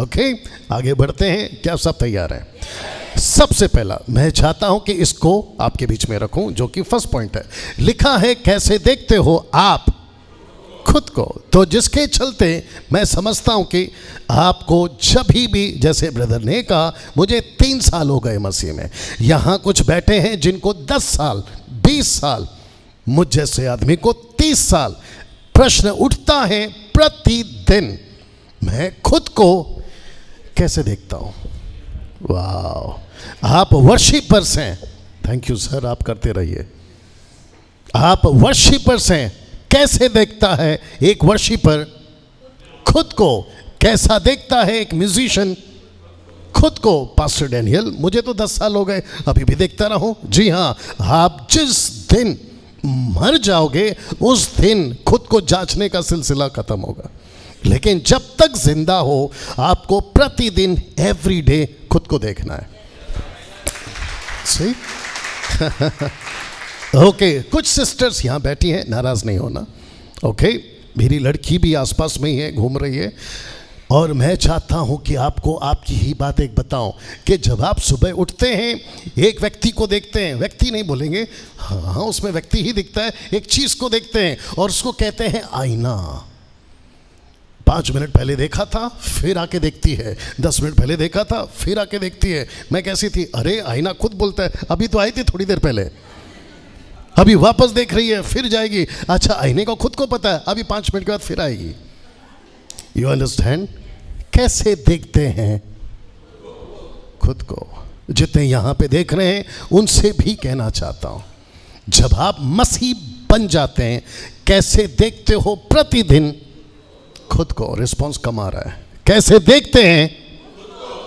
Okay आगे बढ़ते हैं। क्या सब तैयार है? सबसे पहला, मैं चाहता हूँ कि इसको आपके बीच में रखूँ, जो कि फ़र्स्ट पॉइंट है। लिखा है, कैसे देखते हो आप खुद को? तो जिसके चलते मैं समझता हूँ कि आपको जब भी, जैसे ब्रदर ने कहा, मुझे तीन साल हो गए मसीह में। यहाँ कुछ बैठे हैं जिनको दस साल, बीस साल, मुझ जैसे आदमी को तीस साल, प्रश्न उठता है प्रतिदिन। मैं खुद को कैसे देखता हूँ? वाह आप वर्शिपर्स हैं। थैंक यू सर आप करते रहिए। आप वर्शिपर्स हैं। कैसे देखता है एक वर्शिपर खुद को कैसा देखता है एक म्यूजिशियन खुद को पास्टर डैनियल मुझे तो दस साल हो गए अभी भी देखता रहूँ। जी हाँ आप जिस दिन मर जाओगे उस दिन खुद को जांचने का सिलसिला खत्म होगा। लेकिन जब तक ज़िंदा हो आपको प्रतिदिन एवरी डे खुद को देखना है। सही ओके okay, कुछ सिस्टर्स यहाँ बैठी हैं नाराज़ नहीं होना। ओके okay, मेरी लड़की भी आसपास में ही है घूम रही है। और मैं चाहता हूँ कि आपको आपकी ही बात एक बताऊँ कि जब आप सुबह उठते हैं एक व्यक्ति को देखते हैं व्यक्ति नहीं बोलेंगे हाँ उसमें व्यक्ति ही दिखता है एक चीज़ को देखते हैं और उसको कहते हैं आईना। पाँच मिनट पहले देखा था, फिर आके देखती है। दस मिनट पहले देखा था, फिर आके देखती है। मैं कैसी थी? अरे, आईना खुद बोलता है। अभी तो आई थी थोड़ी देर पहले। अभी वापस देख रही है, फिर जाएगी। अच्छा आईने को खुद को पता है। अभी पाँच मिनट के बाद फिर आएगी। यू अंडरस्टैंड कैसे देखते हैं? खुद को। जितने यहाँ पे देख रहे हैं, उनसे भी कहना चाहता हूँ। जब आप मसीह बन जाते हैं, कैसे देखते हो प्रतिदिन? खुद को रिस्पॉन्स कम आ रहा है। कैसे देखते हैं?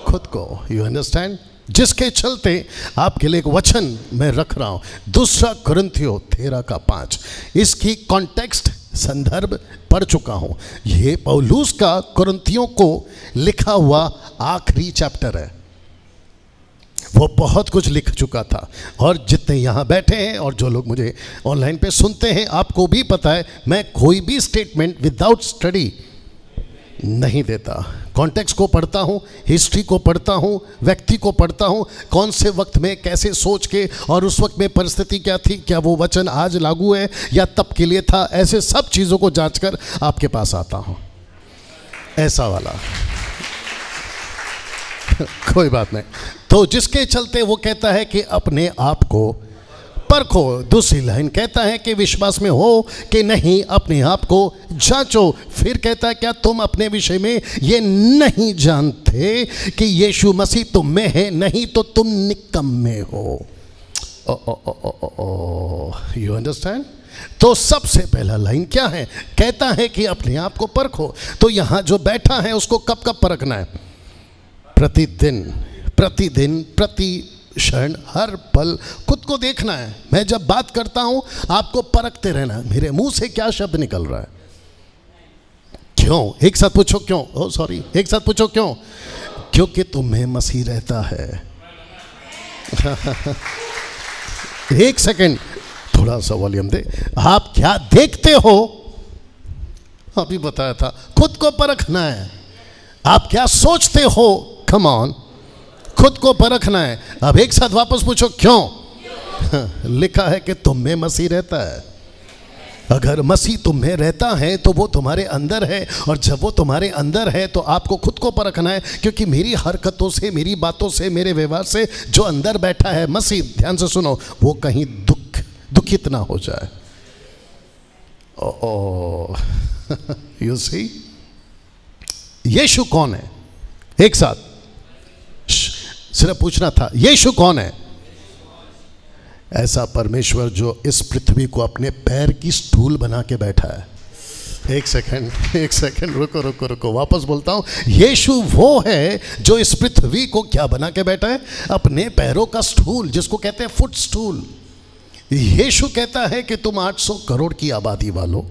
खुद को यू अंडरस्टैंड जिसके चलते आपके लिए एक वचन मैं रख रहा हूँ। दूसरा ग्रंथियो तेरा का पाँच। इसकी कॉन्टेक्स्ट संदर्भ पढ़ चुका हूँ। यह पौलूस का कुरंतियों को लिखा हुआ आखिरी चैप्टर है। वो बहुत कुछ लिख चुका था। और जितने यहाँ बैठे हैं और जो लोग मुझे ऑनलाइन पे सुनते हैं, आपको भी पता है, मैं कोई भी स्टेटमेंट विदाउट स्टडी नहीं देता। कॉन्टेक्स को पढ़ता हूँ हिस्ट्री को पढ़ता हूँ, व्यक्ति को पढ़ता हूँ, कौन से वक्त में, कैसे सोच के, और उस वक्त में परिस्थिति क्या थी, क्या वो वचन आज लागू है, या तब के लिए था, ऐसे सब चीज़ों को जाँच कर आपके पास आता हूँ। ऐसा वाला। कोई बात नहीं। तो जिसके चलते वो कहता है कि अपने आप को परखो। दूसरी लाइन कहता है कि विश्वास में हो कि नहीं, अपने आप को जांचो। फिर कहता है, क्या तुम अपने विषय में ये नहीं जानते कि यीशु मसीह तुम में है? नहीं तो तुम निकम में हो। यू अंडरस्टैंड तो सबसे पहला लाइन क्या है? कहता है कि अपने आप को परखो। तो यहाँ जो बैठा है, उसको कब कब परखना है? प्रतिदिन। प्रतिदिन, प्रति क्षण, हर पल खुद को देखना है। मैं जब बात करता हूँ, आपको परखते रहना मेरे मुँह से क्या शब्द निकल रहा है? क्यों? एक साथ पूछो क्यों? ओ सॉरी एक साथ पूछो क्यों? क्योंकि तुम्हें मसीह रहता है। एक सेकंड, थोड़ा सा वॉल्यूम दे। आप क्या देखते हो? अभी बताया था, खुद को परखना है। आप क्या सोचते हो? कम ऑन खुद को परखना है। अब एक साथ वापस पूछो, क्यों? लिखा है कि तुम में मसीह रहता है। अगर मसीह तुम में रहता है तो वो तुम्हारे अंदर है, और जब वो तुम्हारे अंदर है तो आपको खुद को परखना है, क्योंकि मेरी हरकतों से, मेरी बातों से, मेरे व्यवहार से जो अंदर बैठा है, मसीह, ध्यान से सुनो, वो कहीं दुख, दुखित ना हो जाए। यू सी यीशु कौन है? एक साथ। सिर्फ़ पूछना था, यीशु कौन है? ऐसा परमेश्वर जो इस पृथ्वी को अपने पैर की स्टूल बना के बैठा है। एक सेकंड एक सेकंड, रुको रुको रुको, वापस बोलता हूँ। यीशु वो है जो इस पृथ्वी को क्या बना के बैठा है? अपने पैरों का स्टूल जिसको कहते हैं फुट स्टूल यीशु कहता है कि तुम 800 करोड़ की आबादी वालों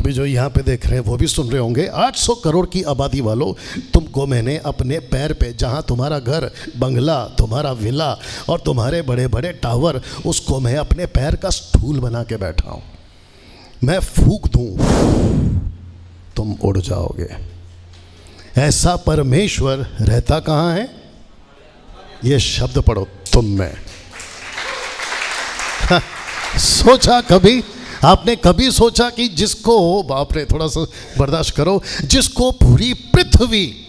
अभी जो यहाँ पे देख रहे हैं, वो भी सुन रहे होंगे। 800 करोड़ की आबादी वालों, तुमको मैंने अपने पैर पे, जहाँ तुम्हारा घर, बंगला, तुम्हारा विला और तुम्हारे बड़े बड़े टावर, उसको मैं अपने पैर का स्टूल बना के बैठा हूँ। मैं फूक दूँ, तुम उड़ जाओगे। ऐसा परमेश्वर रहता कहाँ है? ये शब्द पढ़ो तुम में। सोचा कभी? आपने कभी सोचा कि जिसको, बाप रे, थोड़ा सा बर्दाश्त करो, जिसको पूरी पृथ्वी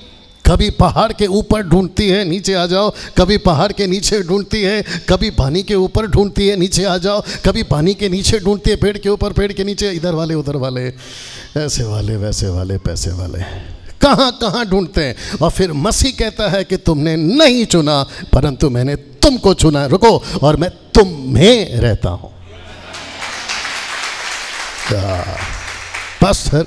कभी पहाड़ के ऊपर ढूंढती है, नीचे आ जाओ, कभी पहाड़ के नीचे ढूंढती है, कभी पानी के ऊपर ढूंढती है, नीचे आ जाओ, कभी पानी के नीचे ढूंढती है, पेड़ के ऊपर, पेड़ के नीचे, इधर वाले, उधर वाले, ऐसे वाले, वैसे वाले, पैसे वाले। कहाँ कहाँ ढूंढते हैं? और फिर मसीह कहता है कि तुमने नहीं चुना, परंतु मैंने तुमको चुना रुको, और मैं तुम में रहता हूँ। पास्टर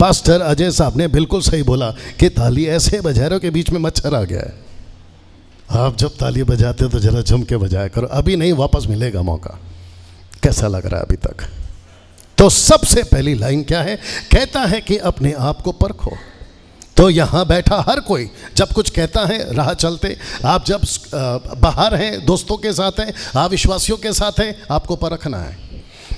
पास्टर अजय साहब ने बिल्कुल सही बोला कि ताली ऐसे बजारों के बीच में मच्छर आ गया है। आप जब ताली बजाते हो तो जरा जम के बजाया करो। अभी नहीं, वापस मिलेगा मौका। कैसा लग रहा है अभी तक? तो सबसे पहली लाइन क्या है? कहता है कि अपने आप को परखो। तो यहाँ बैठा हर कोई, जब कुछ कहता है, राह चलते। आप जब बाहर हैं, दोस्तों के साथ हैं आप विश्वासियों के साथ हैं, आपको परखना है।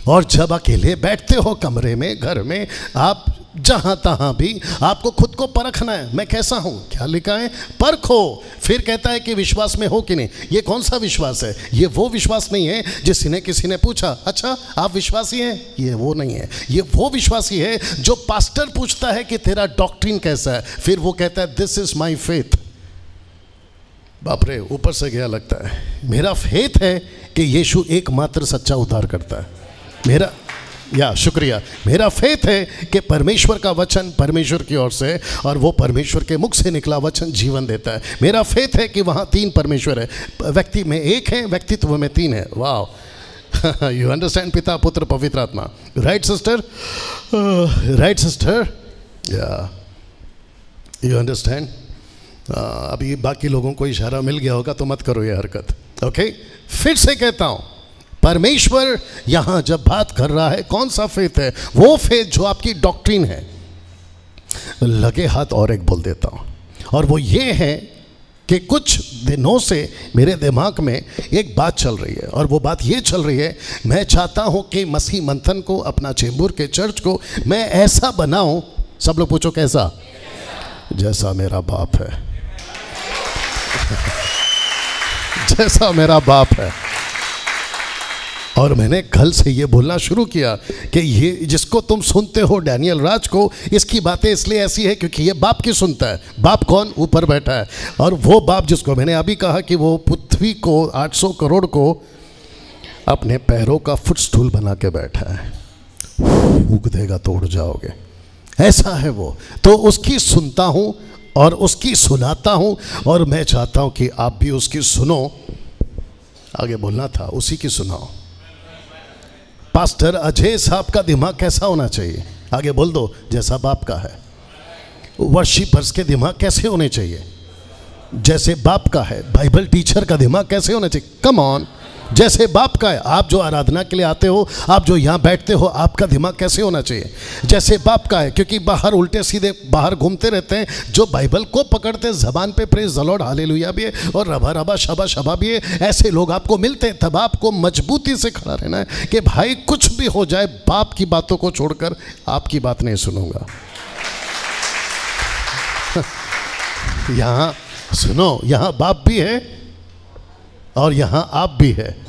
और जब अकेले बैठते हो कमरे में, घर में, आप जहाँ तहाँ भी, आपको खुद को परखना है, मैं कैसा हूँ? क्या लिखा है? परखो। फिर कहता है कि विश्वास में हो कि नहीं? ये कौन सा विश्वास है? ये वो विश्वास नहीं है जिसने किसी ने पूछा अच्छा आप विश्वासी हैं? ये वो नहीं है। ये वो विश्वासी है जो पास्टर पूछता है कि तेरा डॉक्ट्रिन कैसा है? फिर वो कहता है दिस इज़ माई फेथ बाप रे, ऊपर से गया लगता है। मेरा फेथ है कि यीशु एकमात्र सच्चा उद्धार करता है। मेरा, या शुक्रिया, मेरा फेथ है कि परमेश्वर का वचन परमेश्वर की ओर से और वो परमेश्वर के मुख से निकला वचन जीवन देता है। मेरा फेथ है कि वहाँ तीन परमेश्वर है। व्यक्ति में एक है, व्यक्तित्व में तीन है। वाह यू अंडरस्टैंड पिता, पुत्र, पवित्र आत्मा। राइट सिस्टर राइट सिस्टर या यू अंडरस्टैंड अभी बाकी लोगों को इशारा मिल गया होगा तो मत करो ये हरकत। Okay okay? फिर से कहता हूँ। परमेश्वर यहाँ जब बात कर रहा है, कौन सा फेथ है? वो फेथ जो आपकी डॉक्ट्रिन है। लगे हाथ और एक बोल देता हूँ। और वो ये है कि कुछ दिनों से मेरे दिमाग में एक बात चल रही है। और वो बात ये चल रही है, मैं चाहता हूँ कि मसीह मंथन को, अपना चेंबूर के चर्च को मैं ऐसा बनाऊँ। सब लोग पूछो कैसा? जैसा मेरा बाप है। जैसा मेरा बाप है। और मैंने कल से ये बोलना शुरू किया कि ये जिसको तुम सुनते हो, डैनियल राज को, इसकी बातें इसलिए ऐसी है क्योंकि ये बाप की सुनता है। बाप कौन? ऊपर बैठा है। और वो बाप जिसको मैंने अभी कहा कि वो पृथ्वी को 800 करोड़ को, अपने पैरों का फुट स्टूल बना के बैठा है। फूक देगा तो उड़ जाओगे। ऐसा है वो। तो उसकी सुनता हूँ और उसकी सुनाता हूँ और मैं चाहता हूँ कि आप भी उसकी सुनो। आगे बोलना था, उसी की सुनाओ। पास्टर, अजय साहब का दिमाग कैसा होना चाहिए? आगे बोल दो जैसा बाप का है। वर्शिपर्स के दिमाग कैसे होने चाहिए? जैसे बाप का है बाइबल टीचर का दिमाग कैसे होना चाहिए? कम ऑन जैसे बाप का है, आप जो आराधना के लिए आते हो, आप जो यहाँ बैठते हो, आपका दिमाग कैसे होना चाहिए? जैसे बाप का है, क्योंकि बाहर उल्टे सीधे बाहर घूमते रहते हैं, जो बाइबल को पकड़ते हैं, जबान पे प्रेस जलोड हाले लुया भी है, और रभा रभा शबा शबा भी है, ऐसे लोग आपको मिलते हैं, तब आपको मजबूती से खड़ा रहना है कि भाई कुछ भी हो जाए, बाप की बातों को छोड़कर आपकी बात नहीं सुनूँगा। यहाँ सुनो, यहाँ बाप भी है और यहाँ आप भी है।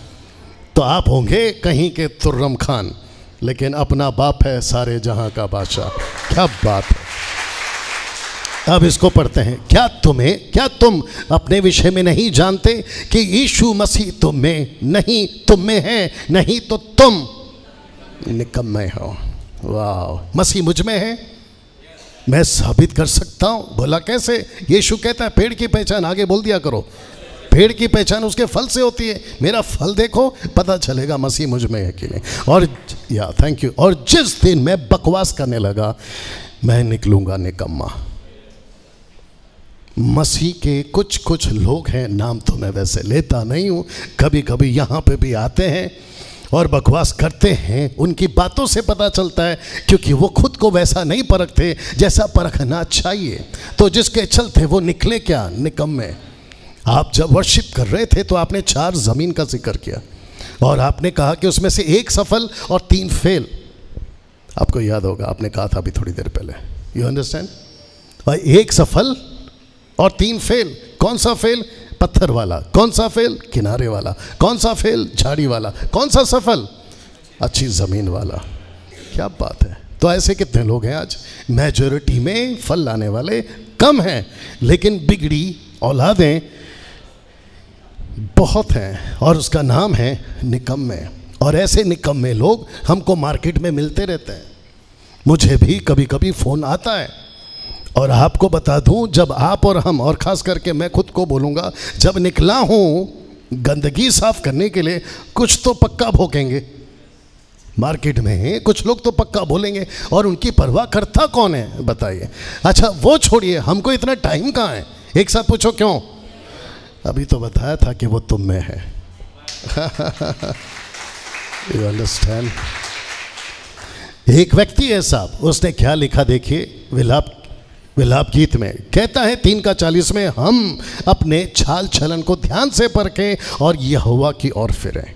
तो आप होंगे कहीं के तुर्रम खान, लेकिन अपना बाप है सारे जहाँ का बादशाह। क्या बात है। अब इसको पढ़ते हैं। क्या तुम्हें, क्या तुम अपने विषय में नहीं जानते कि यीशु मसीह तुम में नहीं तुम में है, नहीं तो तुम निकम्मे हो। वाह मसीह मुझमें है? मैं साबित कर सकता हूँ। बोला कैसे? यीशु कहता है, पेड़ की पहचान आगे बोल दिया करो। पेड़ की पहचान उसके फल से होती है। मेरा फल देखो, पता चलेगा मसीह मुझमें है कि नहीं। और या थैंक यू और जिस दिन मैं बकवास करने लगा, मैं निकलूँगा निकम्मा। मसीह के कुछ कुछ लोग हैं, नाम तो मैं वैसे लेता नहीं हूँ। कभी कभी यहाँ पे भी आते हैं और बकवास करते हैं। उनकी बातों से पता चलता है, क्योंकि वो खुद को वैसा नहीं परखते जैसा परखना चाहिए। तो जिसके चलते वो निकले क्या? निकम्मे। आप जब वर्शिप कर रहे थे तो आपने चार ज़मीन का ज़िक्र किया। और आपने कहा कि उसमें से एक सफल और तीन फेल आपको याद होगा, आपने कहा था अभी थोड़ी देर पहले। यू अंडरस्टैंड एक सफल और तीन फेल कौन सा फेल पत्थर वाला। कौन सा फेल किनारे वाला। कौन सा फेल झाड़ी वाला। कौन सा सफल? अच्छी ज़मीन वाला। क्या बात है। तो ऐसे कितने लोग हैं आज? मेजोरिटी में फल लाने वाले कम हैं, लेकिन बिगड़ी औलादें बहुत हैं और उसका नाम है निकम्मे। और ऐसे निकम्मे लोग हमको मार्केट में मिलते रहते हैं। मुझे भी कभी कभी फ़ोन आता है। और आपको बता दूँ, जब आप और हम, और ख़ास करके मैं खुद को बोलूँगा, जब निकला हूँ गंदगी साफ़ करने के लिए, कुछ तो पक्का भोगेंगे। मार्केट में कुछ लोग तो पक्का बोलेंगे, और उनकी परवाह करता कौन है, बताइए। अच्छा वो छोड़िए, हमको इतना टाइम कहाँ है? एक साथ पूछो क्यों? अभी तो बताया था कि वो तुम में है। यू अंडरस्टैंड एक व्यक्ति है साहब, उसने क्या लिखा देखिए, विलाप विलाप गीत में। कहता है, तीन का चालीस में, हम अपने छाल छलन को ध्यान से परखें और यहोवा की ओर फिरें।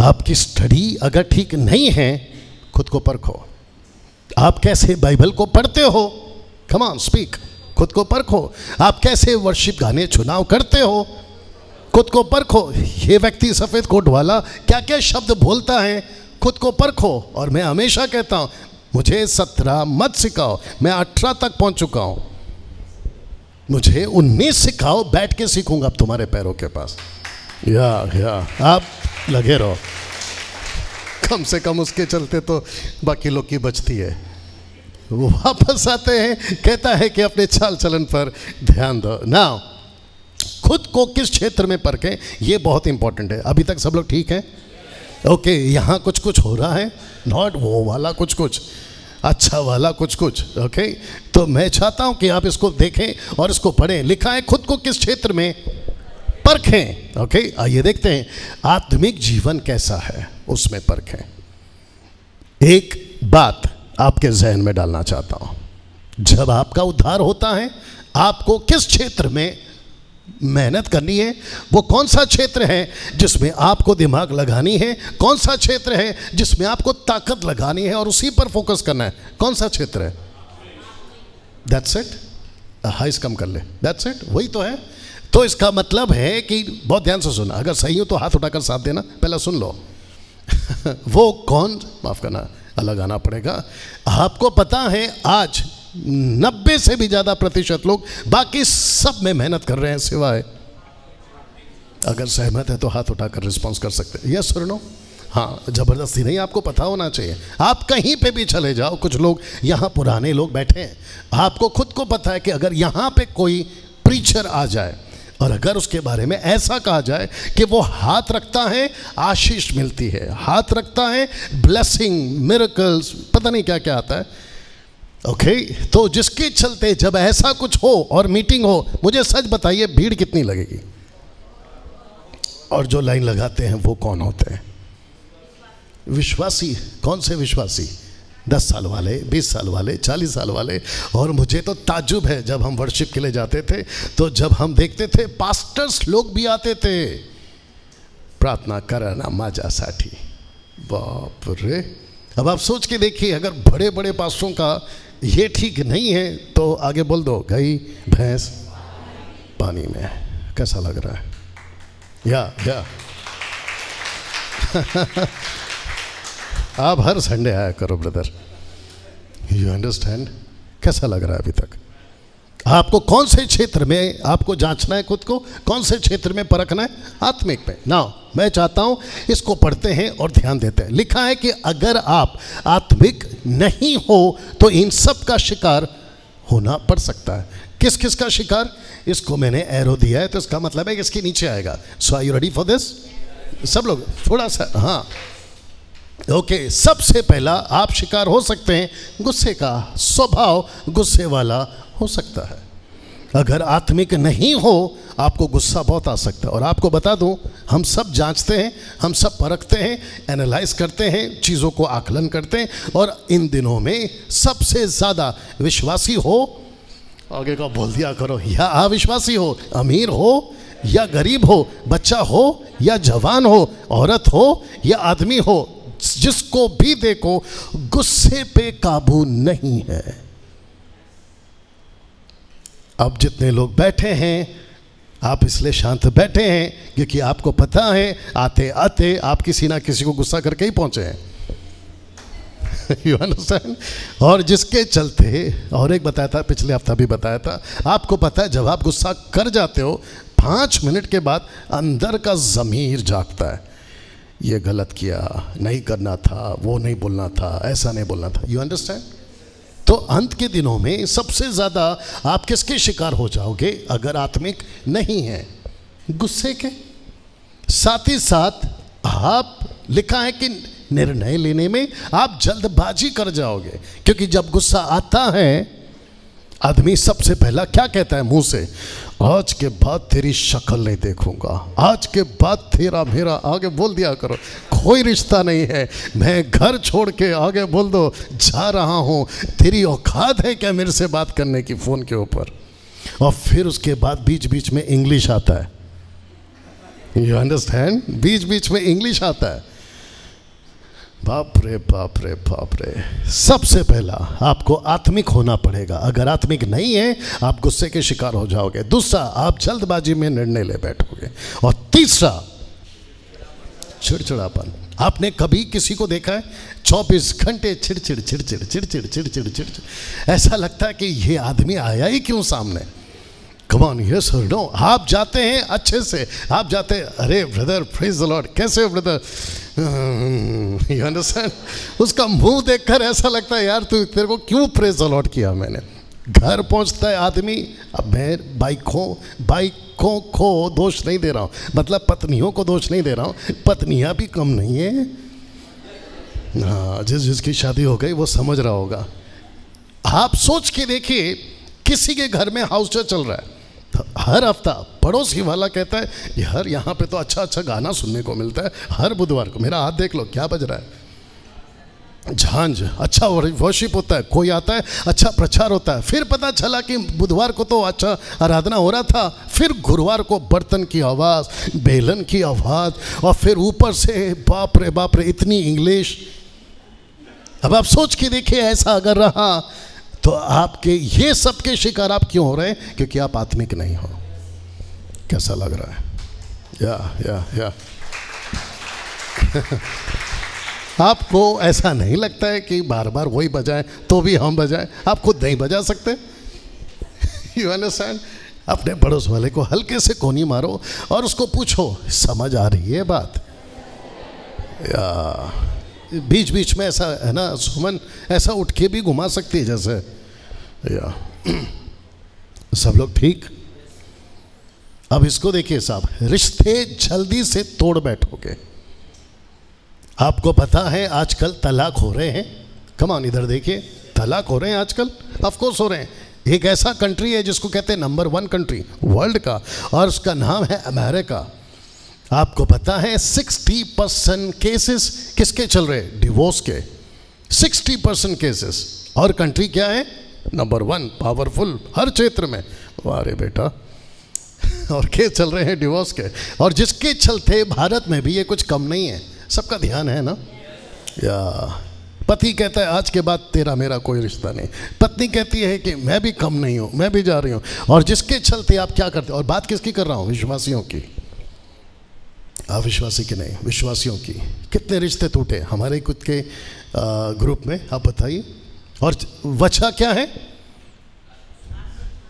आपकी स्टडी अगर ठीक नहीं है, खुद को परखो। आप कैसे बाइबल को पढ़ते हो? कमान स्पीक खुद को परखो आप कैसे वर्शिप गाने, चुनाव करते हो? खुद को परखो ये व्यक्ति सफ़ेद कोट वाला क्या क्या शब्द बोलता है? खुद को परखो और मैं हमेशा कहता हूँ, मुझे सत्रह मत सिखाओ। मैं अठारह तक पहुँच चुका हूँ। मुझे उन्नीस सिखाओ, बैठ के सीखूँगा अब तुम्हारे पैरों के पास। या या, आप लगे रहो। कम से कम उसके चलते तो बाकी लोग की बचती है। वो वापस आते हैं, कहता है कि अपने चाल चलन पर ध्यान दो। ना खुद को किस क्षेत्र में परखें, ये बहुत इंपॉर्टेंट है। अभी तक सब लोग ठीक हैं? ओके यहाँ कुछ कुछ हो रहा है। नॉट वो वाला कुछ कुछ अच्छा वाला कुछ कुछ ओके okay? तो मैं चाहता हूँ कि आप इसको देखें और इसको पढ़ें। लिखा है, खुद को किस क्षेत्र में परखें ओके okay? आइए देखते हैं, आत्मिक जीवन कैसा है, उसमें परखें। एक बात आपके जहन में डालना चाहता हूँ। जब आपका उद्धार होता है, आपको किस क्षेत्र में मेहनत करनी है, वो कौन सा क्षेत्र है जिसमें आपको दिमाग लगानी है, कौन सा क्षेत्र है जिसमें आपको ताकत लगानी है और उसी पर फोकस करना है? कौन सा क्षेत्र है? दैट्स इट हाइस कम कर ले। दैट्स इट वही तो है। तो इसका मतलब है कि बहुत ध्यान से सुना। अगर सही हो तो हाथ उठाकर साथ देना। पहला सुन लो। वो कौन? माफ़ करना। अलग आना पड़ेगा। आपको पता है, आज नब्बे से भी ज़्यादा प्रतिशत लोग बाकी सब में मेहनत कर रहे हैं, सिवाय अगर सहमत है तो हाथ उठाकर रिस्पॉन्स कर सकते हैं। यस सुनो हाँ ज़बरदस्ती नहीं, आपको पता होना चाहिए। आप कहीं पे भी चले जाओ, कुछ लोग, यहाँ पुराने लोग बैठे हैं। आपको खुद को पता है कि अगर यहाँ पे कोई प्रीचर आ जाए और अगर उसके बारे में ऐसा कहा जाए कि वो हाथ रखता है आशीष मिलती है। हाथ रखता है ब्लेसिंग मिरेकल्स पता नहीं क्या क्या आता है। ओके okay, तो जिसके चलते जब ऐसा कुछ हो और मीटिंग हो मुझे सच बताइए भीड़ कितनी लगेगी? और जो लाइन लगाते हैं वो कौन होते हैं? विश्वासी कौन से विश्वासी? दस साल वाले, बीस साल वाले, चालीस साल वाले। और मुझे तो ताजुब है जब हम वर्शिप के लिए जाते थे तो जब हम देखते थे पास्टर्स लोग भी आते थे। प्रार्थना करना माजा साठी। बाप रे। अब आप सोच के देखिए, अगर बड़े बड़े पास्टरों का ये ठीक नहीं है तो आगे बोल दो, गई भैंस पानी में कैसा लग रहा है? या या। आप हर संडे आया करो ब्रदर यू अंडरस्टैंड कैसा लग रहा है अभी तक? आपको कौन से क्षेत्र में, आपको जांचना है खुद को? कौन से क्षेत्र में परखना है? आत्मिक पे। ना मैं चाहता हूँ इसको पढ़ते हैं और ध्यान देते हैं। लिखा है कि अगर आप आत्मिक नहीं हो तो इन सब का शिकार होना पड़ सकता है। किस किस का शिकार? इसको मैंने एरो दिया है तो इसका मतलब है कि इसके नीचे आएगा। So I you ready for this सब लोग, थोड़ा सा हाँ। ओके, सबसे पहला आप शिकार हो सकते हैं, गुस्से का स्वभाव गुस्से वाला हो सकता है। अगर आत्मिक नहीं हो, आपको गुस्सा बहुत आ सकता है। और आपको बता दूँ, हम सब जांचते हैं, हम सब परखते हैं एनालाइज करते हैं, चीज़ों को आकलन करते हैं, और इन दिनों में सबसे ज़्यादा विश्वासी हो, आगे का बोल दिया करो, या अविश्वासी हो, अमीर हो, या गरीब हो, बच्चा हो, या जवान हो, औरत हो, या आदमी हो जिसको भी देखो, गुस्से पे काबू नहीं है। अब जितने लोग बैठे हैं, आप इसलिए शांत बैठे हैं, क्योंकि आपको पता है, आते आते आप किसी ना किसी को गुस्सा करके ही पहुँचे हैं। और जिसके चलते, और एक बताया था, पिछले हफ़्ता भी बताया था, आपको पता है, जब आप गुस्सा कर जाते हो, पाँच मिनट के बाद अंदर का ज़मीर जागता है। ये गलत किया, नहीं करना था, वो नहीं बोलना था, ऐसा नहीं बोलना था। यू अंडरस्टैंड तो अंत के दिनों में सबसे ज़्यादा आप किसके शिकार हो जाओगे अगर आत्मिक नहीं है? गुस्से के। साथ ही साथ आप लिखा है कि निर्णय लेने में आप जल्दबाजी कर जाओगे, क्योंकि जब गुस्सा आता है आदमी सबसे पहला क्या कहता है मुँह से? आज के बाद तेरी शक्ल नहीं देखूँगा। आज के बाद तेरा मेरा आगे बोल दिया करो। कोई रिश्ता नहीं है। मैं घर छोड़ के आगे बोल दो, जा रहा हूँ। तेरी औकात है क्या मेरे से बात करने की फ़ोन के ऊपर? और फिर उसके बाद बीच बीच में इंग्लिश आता है। यू अंडरस्टैंड बीच बीच में इंग्लिश आता है। बाप रे बाप रे बाप रे सबसे पहला, आपको आत्मिक होना पड़ेगा। अगर आत्मिक नहीं है, आप गुस्से के शिकार हो जाओगे। दूसरा, आप जल्दबाजी में निर्णय ले बैठोगे। और तीसरा, चिड़चिड़ापन। आपने कभी किसी को देखा है? चौबीस घंटे चिड़चिड़ चिड़चिड़ चिड़चिड़ चिड़चिड़ चिड़चिड़। ऐसा लगता है कि ये आदमी आया ही क्यों सामने? कमान यस और नो आप जाते हैं अच्छे से। आप जाते हैं, अरे ब्रदर प्रेज द लॉर्ड कैसे हो ब्रदर यू अंडरस्टैंड उसका मुँह देखकर ऐसा लगता है, यार, तू तेरे को क्यों प्रेज द लॉर्ड किया मैंने? घर पहुँचता है आदमी, अब मैं बाइकों बाइकों को दोष नहीं दे रहा हूँ। मतलब पत्नियों को दोष नहीं दे रहा हूँ। पत्नियाँ भी कम नहीं है? हाँ जिस जिसकी शादी हो गई, वो समझ रहा होगा। आप सोच के देखिए किसी के घर में हाउस चल रहा है। तो हर हफ़्ता पड़ोसी वाला कहता है यार यहाँ पे तो अच्छा अच्छा गाना सुनने को मिलता है, हर बुधवार को। मेरा हाथ देख लो, क्या बज रहा है? झांझ अच्छा वर्शिप होता है, कोई आता है अच्छा प्रचार होता है, फिर पता चला कि बुधवार को तो अच्छा आराधना हो रहा था, फिर गुरुवार को बर्तन की आवाज़, बेलन की आवाज़, और फिर ऊपर से बाप रे बाप रे, इतनी इंग्लिश अब आप सोच के देखिए, ऐसा अगर रहा तो आपके ये सब के शिकार आप क्यों हो रहे हैं? क्योंकि आप आत्मिक नहीं हो। कैसा लग रहा है? या या या। आपको ऐसा नहीं लगता है कि बार बार वही बजाए तो भी हम बजाएँ? आप खुद नहीं बजा सकते। यू अंडरस्टैंड अपने पड़ोस वाले को हल्के से कोनी मारो और उसको पूछो, समझ आ रही है बात? या। बीच बीच में ऐसा, है ना, सुमन, ऐसा उठ के भी घुमा सकती है जैसे। या सब लोग ठीक? अब इसको देखिए साहब, रिश्ते जल्दी से तोड़ बैठोगे। आपको पता है आजकल तलाक हो रहे हैं? कमान इधर देखिए। तलाक हो रहे हैं आजकल? ऑफकोर्स हो रहे हैं। एक ऐसा कंट्री है जिसको कहते हैं नंबर वन कंट्री वर्ल्ड का, और उसका नाम है अमेरिका आपको पता है सिक्सटी परसेंट केसेस किसके चल रहे डिवोर्स के। सिक्सटी परसेंट केसेस और कंट्री क्या है? नंबर वन पावरफुल हर क्षेत्र में। वारे बेटा, और केस चल रहे हैं डिवोर्स के? और जिसके चलते भारत में भी ये कुछ कम नहीं है। सबका ध्यान है ना? या, पति कहता है, आज के बाद तेरा मेरा कोई रिश्ता नहीं। पत्नी कहती है कि, मैं भी कम नहीं हूँ, मैं भी जा रही हूँ। और जिसके चलते आप क्या करते और बात किसकी कर रहा हूँ? विश्वासियों की। अविश्वासी की नहीं, विश्वासियों की। कितने रिश्ते टूटे? हमारे खुद के ग्रुप में, आप बताइए। और वजह क्या है?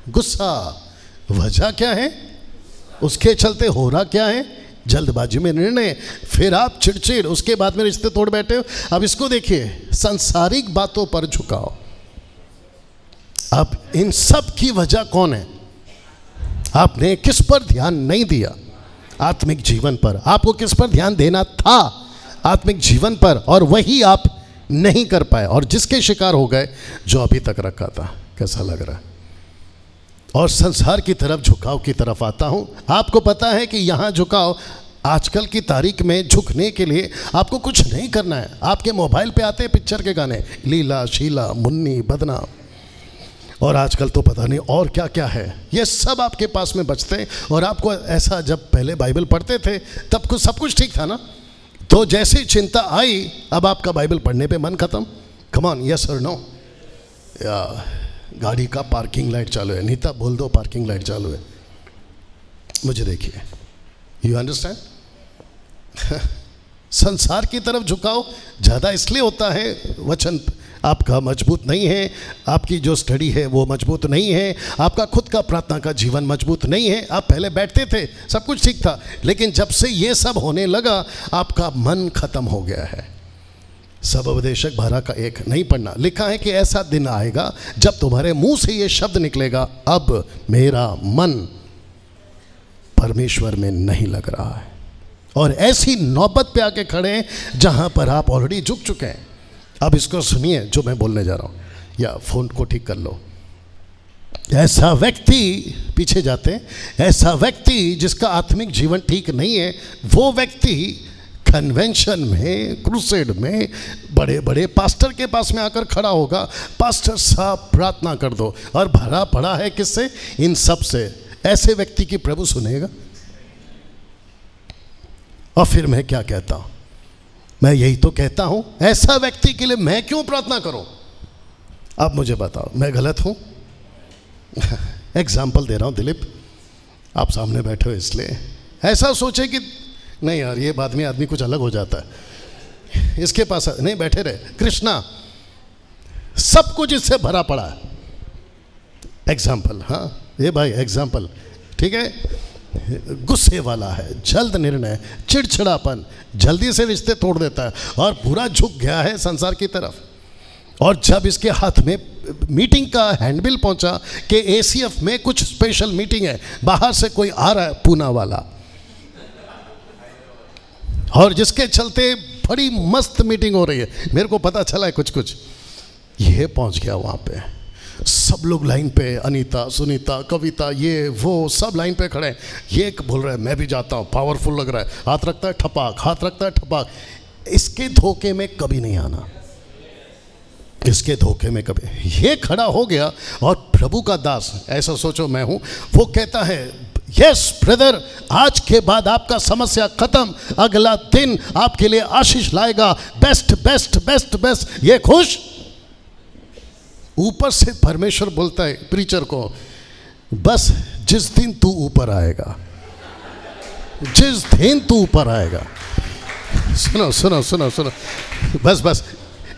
गुस्सा। वजह क्या है? उसके चलते हो रहा क्या है? जल्दबाजी में निर्णय। फिर आप चिड़चिड़, उसके बाद में रिश्ते तोड़ बैठे हो। अब इसको देखिए, सांसारिक बातों पर झुकाओ अब इन सब की वजह कौन है? आपने किस पर ध्यान नहीं दिया? आत्मिक जीवन पर। आपको किस पर ध्यान देना था? आत्मिक जीवन पर। और वही आप नहीं कर पाए और जिसके शिकार हो गए, जो अभी तक रखा था। कैसा लग रहा है? और संसार की तरफ़ झुकाव की तरफ़ आता हूँ। आपको पता है कि यहाँ झुकाव आजकल की तारीख में झुकने के लिए आपको कुछ नहीं करना है। आपके मोबाइल पे आते हैं पिक्चर के गाने, लीला, शीला, मुन्नी बदना और आजकल तो पता नहीं और क्या क्या है। ये सब आपके पास में बचते हैं। और आपको ऐसा जब पहले बाइबल पढ़ते थे, तब कुछ सब कुछ ठीक था ना? तो जैसी चिंता आई, अब आपका बाइबल पढ़ने पे मन खत्म। कमान यस और नो या, गाड़ी का पार्किंग लाइट चालू है। नीता, बोल दो पार्किंग लाइट चालू है। मुझे देखिए। यू अंडरस्टैंड संसार की तरफ़ झुकाव ज़्यादा इसलिए होता है, वचन आपका मज़बूत नहीं है, आपकी जो स्टडी है वो मज़बूत नहीं है, आपका खुद का प्रार्थना का जीवन मज़बूत नहीं है। आप पहले बैठते थे, सब कुछ ठीक था, लेकिन जब से ये सब होने लगा, आपका मन खत्म हो गया है। सब उपदेशक भरा का एक नहीं पढ़ना, लिखा है कि ऐसा दिन आएगा जब तुम्हारे मुँह से ये शब्द निकलेगा, अब मेरा मन परमेश्वर में नहीं लग रहा है। और ऐसी नौबत पे आके खड़े हैं, जहाँ पर आप ऑलरेडी झुक चुके हैं। अब इसको सुनिए जो मैं बोलने जा रहा हूँ। या फ़ोन को ठीक कर लो। ऐसा व्यक्ति पीछे जाते हैं। ऐसा व्यक्ति जिसका आत्मिक जीवन ठीक नहीं है, वो व्यक्ति कन्वेंशन में क्रूसेड में बड़े बड़े पास्टर के पास में आकर खड़ा होगा। पास्टर साहब, प्रार्थना कर दो। और भरा पड़ा है किससे? इन सबसे। ऐसे व्यक्ति की प्रभु सुनेगा। और फिर मैं क्या कहता हूँ? मैं यही तो कहता हूँ, ऐसा व्यक्ति के लिए मैं क्यों प्रार्थना करूँ? आप मुझे बताओ, मैं गलत हूँ? एग्ज़ाम्पल दे रहा हूँ, दिलीप। आप सामने बैठे हो इसलिए। ऐसा सोचे कि, नहीं यार, ये बाद में आदमी कुछ अलग हो जाता है। इसके पास, नहीं, बैठे रहे। कृष्णा, सब कुछ इससे भरा पड़ा एग्ज़ाम्पल हाँ ये भाई एग्ज़ाम्पल ठीक है? गुस्से वाला है, जल्द निर्णय, चिड़चिड़ापन, जल्दी से रिश्ते तोड़ देता है और पूरा झुक गया है संसार की तरफ़। और जब इसके हाथ में मीटिंग का हैंडबिल पहुँचा कि एसीएफ में कुछ स्पेशल मीटिंग है, बाहर से कोई आ रहा है पूना वाला। और जिसके चलते बड़ी मस्त मीटिंग हो रही है, मेरे को पता चला है कुछ कुछ ये पहुँच गया वहाँ पे। सब लोग लाइन पे, अनीता, सुनीता, कविता, ये, वो, सब लाइन पे खड़े हैं। ये बोल रहा है, मैं भी जाता हूँ पावरफुल लग रहा है। हाथ रखता है, ठपाक, हाथ रखता है, ठपाक। इसके धोखे में कभी नहीं आना। इसके धोखे में कभी ये खड़ा हो गया और प्रभु का दास, ऐसा सोचो मैं हूँ, वो कहता है यस ब्रदर आज के बाद आपका समस्या खत्म। अगला दिन आपके लिए आशीष लाएगा। बेस्ट बेस्ट बेस्ट बेस्ट ये खुश? ऊपर से परमेश्वर बोलता है प्रीचर को, बस जिस दिन तू ऊपर आएगा, जिस दिन तू ऊपर आएगा। सुनो सुनो सुनो सुनो। बस बस।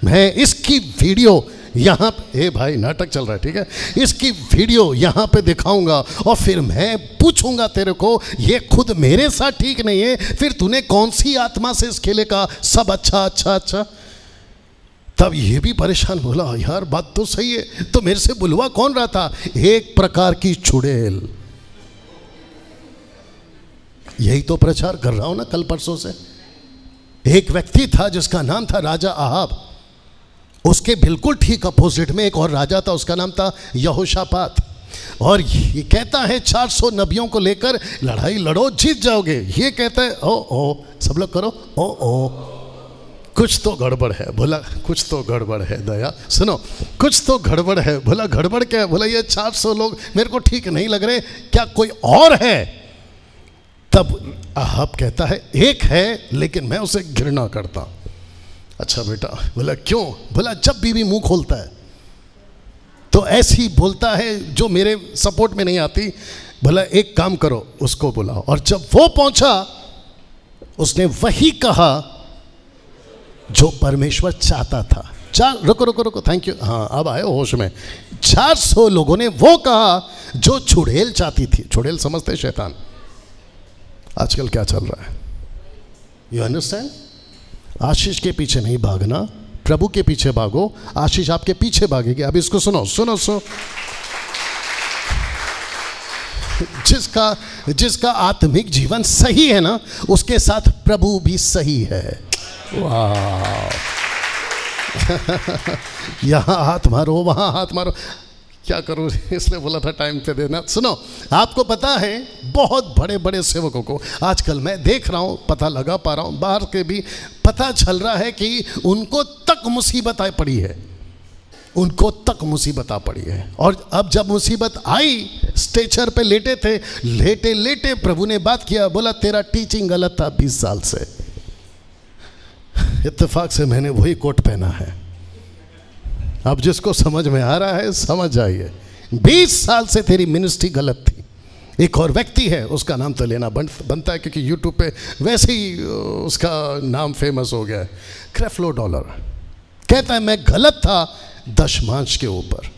मैं इसकी वीडियो यहाँ ए भाई, नाटक चल रहा है, ठीक है? इसकी वीडियो यहाँ पे दिखाऊँगा और फिर मैं पूछूँगा तेरे को, ये खुद मेरे साथ ठीक नहीं है? फिर तूने कौन सी आत्मा से इस खेले का सब अच्छा अच्छा अच्छा? तब ये भी परेशान बोला, यार, बात तो सही है। तो मेरे से बुलवा कौन रहा था? एक प्रकार की चुड़ैल। यही तो प्रचार कर रहा हूँ ना कल परसों से। एक व्यक्ति था जिसका नाम था राजा आहाब उसके बिल्कुल ठीक अपोजिट में एक और राजा था, उसका नाम था यहोशापात। और ये कहता है 400 नबियों को लेकर लड़ाई लड़ो, जीत जाओगे। ये कहता है, ओ ओ, सब लोग करो, ओ ओ। कुछ तो गड़बड़ है बोला कुछ तो गड़बड़ है, दया। सुनो, कुछ तो गड़बड़ है बोला गड़बड़ क्या है? बोला ये 400 लोग मेरे को ठीक नहीं लग रहे। क्या कोई और है? तब आप कहता है, एक है, लेकिन मैं उसे घृणा करता अच्छा बेटा बोला क्यों? बोला जब बीवी मुँह खोलता है। तो ऐसी बोलता है जो मेरे सपोर्ट में नहीं आती। बोला एक काम करो, उसको बुलाओ। और जब वो पहुँचा, उसने वही कहा जो परमेश्वर चाहता था। चार रुको रुको रुको थैंक यू हाँ अब आए होश में। चार सौ लोगों ने वो कहा जो छुड़ेल चाहती थी। छुड़ेल समझते शैतान। आजकल क्या चल रहा है? यू अंडरस्टैंड आशीष के पीछे नहीं भागना। प्रभु के पीछे भागो। आशीष आपके पीछे भागेगी। अब इसको सुनो सुनो सुनो। जिसका जिसका आत्मिक जीवन सही है ना, उसके साथ प्रभु भी सही है। वाह। यहाँ हाथ मारो, वहाँ हाथ मारो। क्या करूँ इसलिए बोला था टाइम पे देना। सुनो, आपको पता है, बहुत बड़े बड़े सेवकों को आजकल मैं देख रहा हूँ, पता लगा पा रहा हूँ, बाहर के भी पता चल रहा है कि उनको तक मुसीबत आ पड़ी है। उनको तक मुसीबत आ पड़ी है। और अब जब मुसीबत आई स्टेचर पे लेटे थे लेटे लेटे प्रभु ने बात किया, बोला, तेरा टीचिंग गलत था बीस साल से। इत्तेफाक से मैंने वही कोट पहना है। अब जिसको समझ में आ रहा है समझ आइए। बीस साल से तेरी मिनिस्ट्री गलत थी। एक और व्यक्ति है उसका नाम तो लेना बन, बनता है क्योंकि यूट्यूब पे वैसे ही उसका नाम फ़ेमस हो गया है। क्रेफ्लो डॉलर कहता है मैं गलत था दशमांश के ऊपर।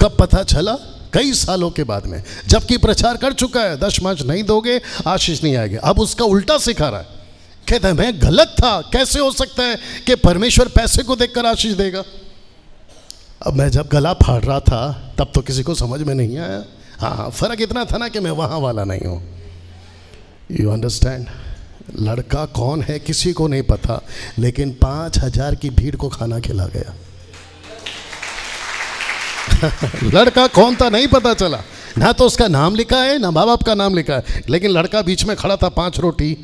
कब पता चला? कई सालों के बाद में। जबकि प्रचार कर चुका है दशमांश नहीं दोगे आशीष नहीं आएगी। अब उसका उल्टा सिखा रहा है। कहता है, मैं गलत था, कैसे हो सकता है कि परमेश्वर पैसे को देखकर आशीष देगा? अब मैं जब गला फाड़ रहा था, तब तो किसी को समझ में नहीं आया। हाँ हाँ फ़र्क इतना था ना कि मैं वहाँ वाला नहीं हूँ। यू अंडरस्टैंड लड़का कौन है, किसी को नहीं पता, लेकिन पाँच हज़ार की भीड़ को खाना खिला गया। लड़का कौन था, नहीं पता चला। ना तो उसका नाम लिखा है, ना माँ बाप का नाम लिखा है, लेकिन लड़का बीच में खड़ा था, पाँच रोटी।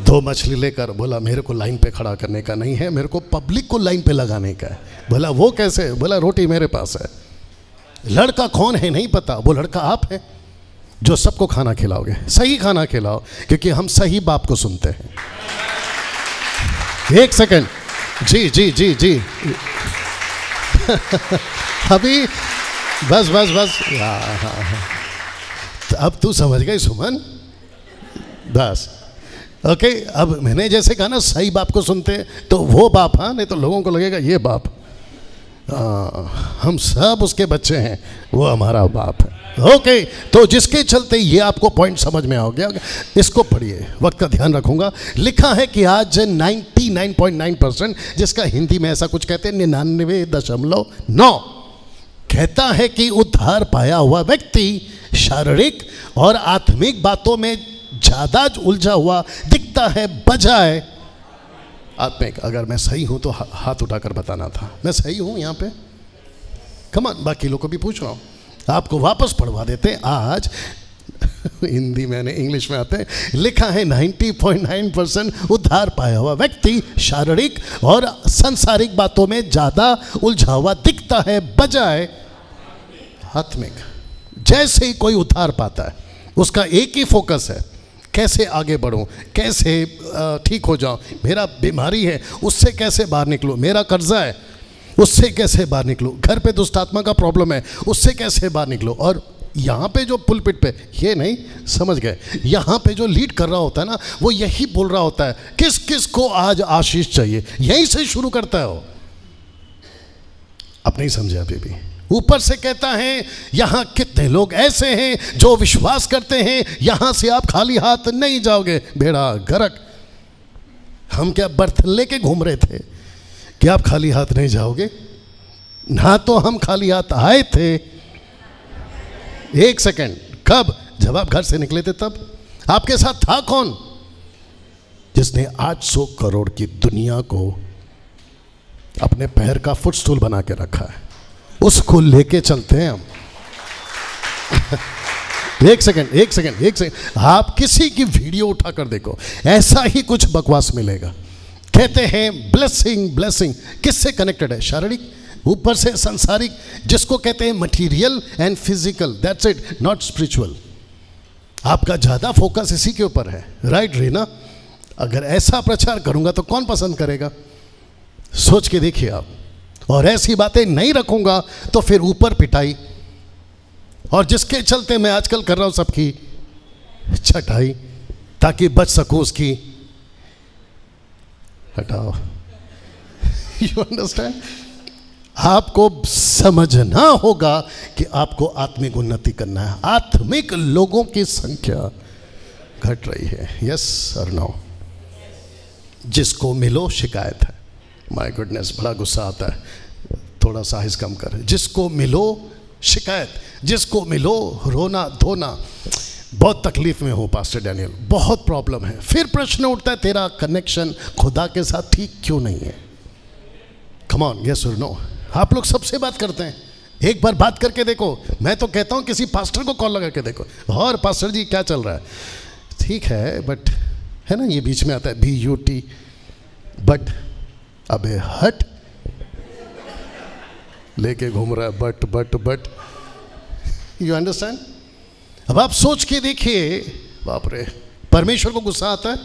दो मछली लेकर बोला मेरे को लाइन पे खड़ा करने का नहीं है मेरे को पब्लिक को लाइन पे लगाने का है। बोला वो कैसे? बोला रोटी मेरे पास है। लड़का कौन है नहीं पता वो लड़का आप है जो सबको खाना खिलाओगे। सही खाना खिलाओ क्योंकि हम सही बाप को सुनते हैं। एक सेकंड जी जी जी जी। अभी बस बस बस। हाँ, हाँ, हाँ। अब तू समझ गई सुमन? बस। ओके अब मैंने जैसे कहा ना सही बाप को सुनते हैं तो वो बाप हाँ नहीं तो लोगों को लगेगा ये बाप। आ, हम सब उसके बच्चे हैं वो हमारा बाप है। ओके तो जिसके चलते ये आपको पॉइंट समझ में आ गया इसको पढ़िए वक्त का ध्यान रखूँगा। लिखा है कि आज 99.9 परसेंट जिसका हिंदी में ऐसा कुछ कहते हैं निन्यानवे दशमलव नौ। कहता है कि उद्धार पाया हुआ व्यक्ति शारीरिक और आत्मिक बातों में ज़्यादा उलझा हुआ दिखता है बजाय। आत्मिक अगर मैं सही हूँ तो हा, हाथ उठाकर बताना था। मैं सही हूँ यहाँ पे? कमान बाकी लोग को भी पूछ रहा हूँ। आपको वापस पढ़वा देते आज हिंदी मैंने इंग्लिश में आते लिखा है 90.9 परसेंट उद्धार पाया हुआ व्यक्ति शारीरिक और संसारिक बातों में ज़्यादा उलझा हुआ दिखता है बजाय आत्मिक जैसे ही कोई उद्धार पाता है उसका एक ही फोकस है। कैसे आगे बढ़ूं? कैसे ठीक हो जाऊँ? मेरा बीमारी है, उससे कैसे बाहर निकलूं? मेरा कर्जा है, उससे कैसे बाहर निकलूं? घर पे दुष्टात्मा का प्रॉब्लम है, उससे कैसे बाहर निकलो? और यहाँ पे जो पुलपिट पे, ये नहीं, समझ गए? यहाँ पे जो लीड कर रहा होता है ना, वो यही बोल रहा होता है, किस किस को आज आशीष चाहिए? यहीं से शुरू करता है वो। अब नहीं समझे अभी भी? ऊपर से कहता है, यहाँ कितने लोग ऐसे हैं जो विश्वास करते हैं, यहाँ से आप खाली हाथ नहीं जाओगे। भेड़ा गरक। हम क्या बर्थ लेके घूम रहे थे कि आप खाली हाथ नहीं जाओगे? ना तो हम खाली हाथ आए थे। एक सेकंड। कब? जब आप घर से निकले थे तब? आपके साथ था कौन? जिसने 800 करोड़ की दुनिया को अपने पैर का फुटस्टूल बना के रखा है। उसको लेके चलते हैं हम। एक सेकंड एक सेकंड एक सेकंड आप किसी की वीडियो उठाकर देखो, ऐसा ही कुछ बकवास मिलेगा। कहते हैं, ब्लेसिंग ब्लेसिंग। किससे कनेक्टेड है? शारीरिक? ऊपर से संसारिक? जिसको कहते हैं material and physical that's it not spiritual आपका ज़्यादा फोकस इसी के ऊपर है। राइट रीना अगर ऐसा प्रचार करूँगा तो कौन पसंद करेगा? सोच के देखिए आप। और ऐसी बातें नहीं रखूँगा तो फिर ऊपर पिटाई। और जिसके चलते मैं आजकल कर रहा हूँ सबकी छटाई, ताकि बच सकूँ उसकी। हटाओ। यू अंडरस्टैंड आपको समझना होगा कि आपको आत्मिक उन्नति करना है। आत्मिक लोगों की संख्या घट रही है। यस और नो जिसको मिलो शिकायत है। माय गुडनेस बड़ा गुस्सा आता है। थोड़ा साहिस कम कर। जिसको मिलो, शिकायत। जिसको मिलो, रोना, धोना। बहुत तकलीफ़ में हो पास्टर डैनियल बहुत प्रॉब्लम है। फिर प्रश्न उठता है, तेरा कनेक्शन खुदा के साथ ठीक क्यों नहीं है? कमॉन यस और नो आप लोग सबसे बात करते हैं। एक बार बात करके देखो। मैं तो कहता हूँ, किसी पास्टर को कॉल लगा के देखो। और पास्टर जी, क्या चल रहा है? ठीक है बट है ना, ये बीच में आता है बी यू टी बट अबे हट। लेके घूम रहा है, but but but. You understand अब आप सोच के देखिए, बाप रे, परमेश्वर को गुस्सा आता है?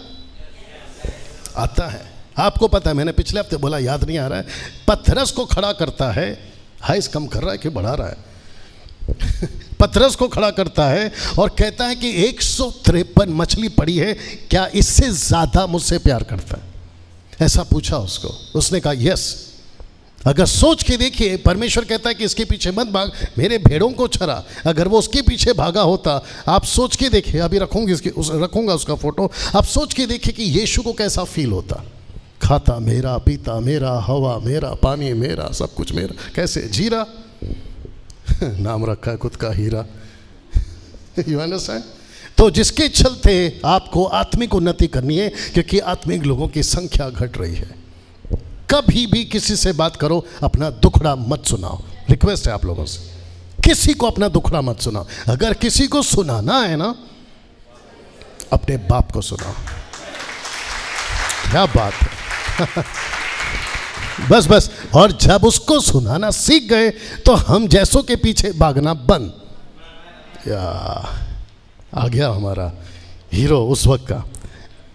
आता है। आपको पता है, मैंने पिछले हफ़्ते बोला, याद नहीं आ रहा है, पथरस को खड़ा करता है, हाइस कम कर रहा है कि बढ़ा रहा है? पथरस को खड़ा करता है और कहता है कि एक सौ तिरपन मछली पड़ी है, क्या इससे ज़्यादा मुझसे प्यार करता है? ऐसा पूछा उसको। उसने कहा यस। अगर सोच के देखिए परमेश्वर कहता है कि इसके पीछे मत भाग मेरे भेड़ों को छरा। अगर वो उसके पीछे भागा होता आप सोच के देखिए अभी रखूँगी इसकी उस, रखूँगा उसका फ़ोटो आप सोच के देखिए कि यीशु को कैसा फील होता। खाता मेरा पीता मेरा हवा मेरा पानी मेरा सब कुछ मेरा। कैसे? जीरा? नाम रखा है खुद का हीरा। यू अंडरस्टैंड तो जिसके चलते आपको आत्मिक उन्नति करनी है, क्योंकि आत्मिक लोगों की संख्या घट रही है। कभी भी किसी से बात करो, अपना दुखड़ा मत सुनाओ। रिक्वेस्ट है आप लोगों से। किसी को अपना दुखड़ा मत सुनाओ। अगर किसी को सुनाना है ना, अपने बाप को सुनाओ। क्या बात है। बस बस। और जब उसको सुनाना सीख गए तो हम जैसों के पीछे भागना बंद। या। आ गया हमारा हीरो उस वक्त का।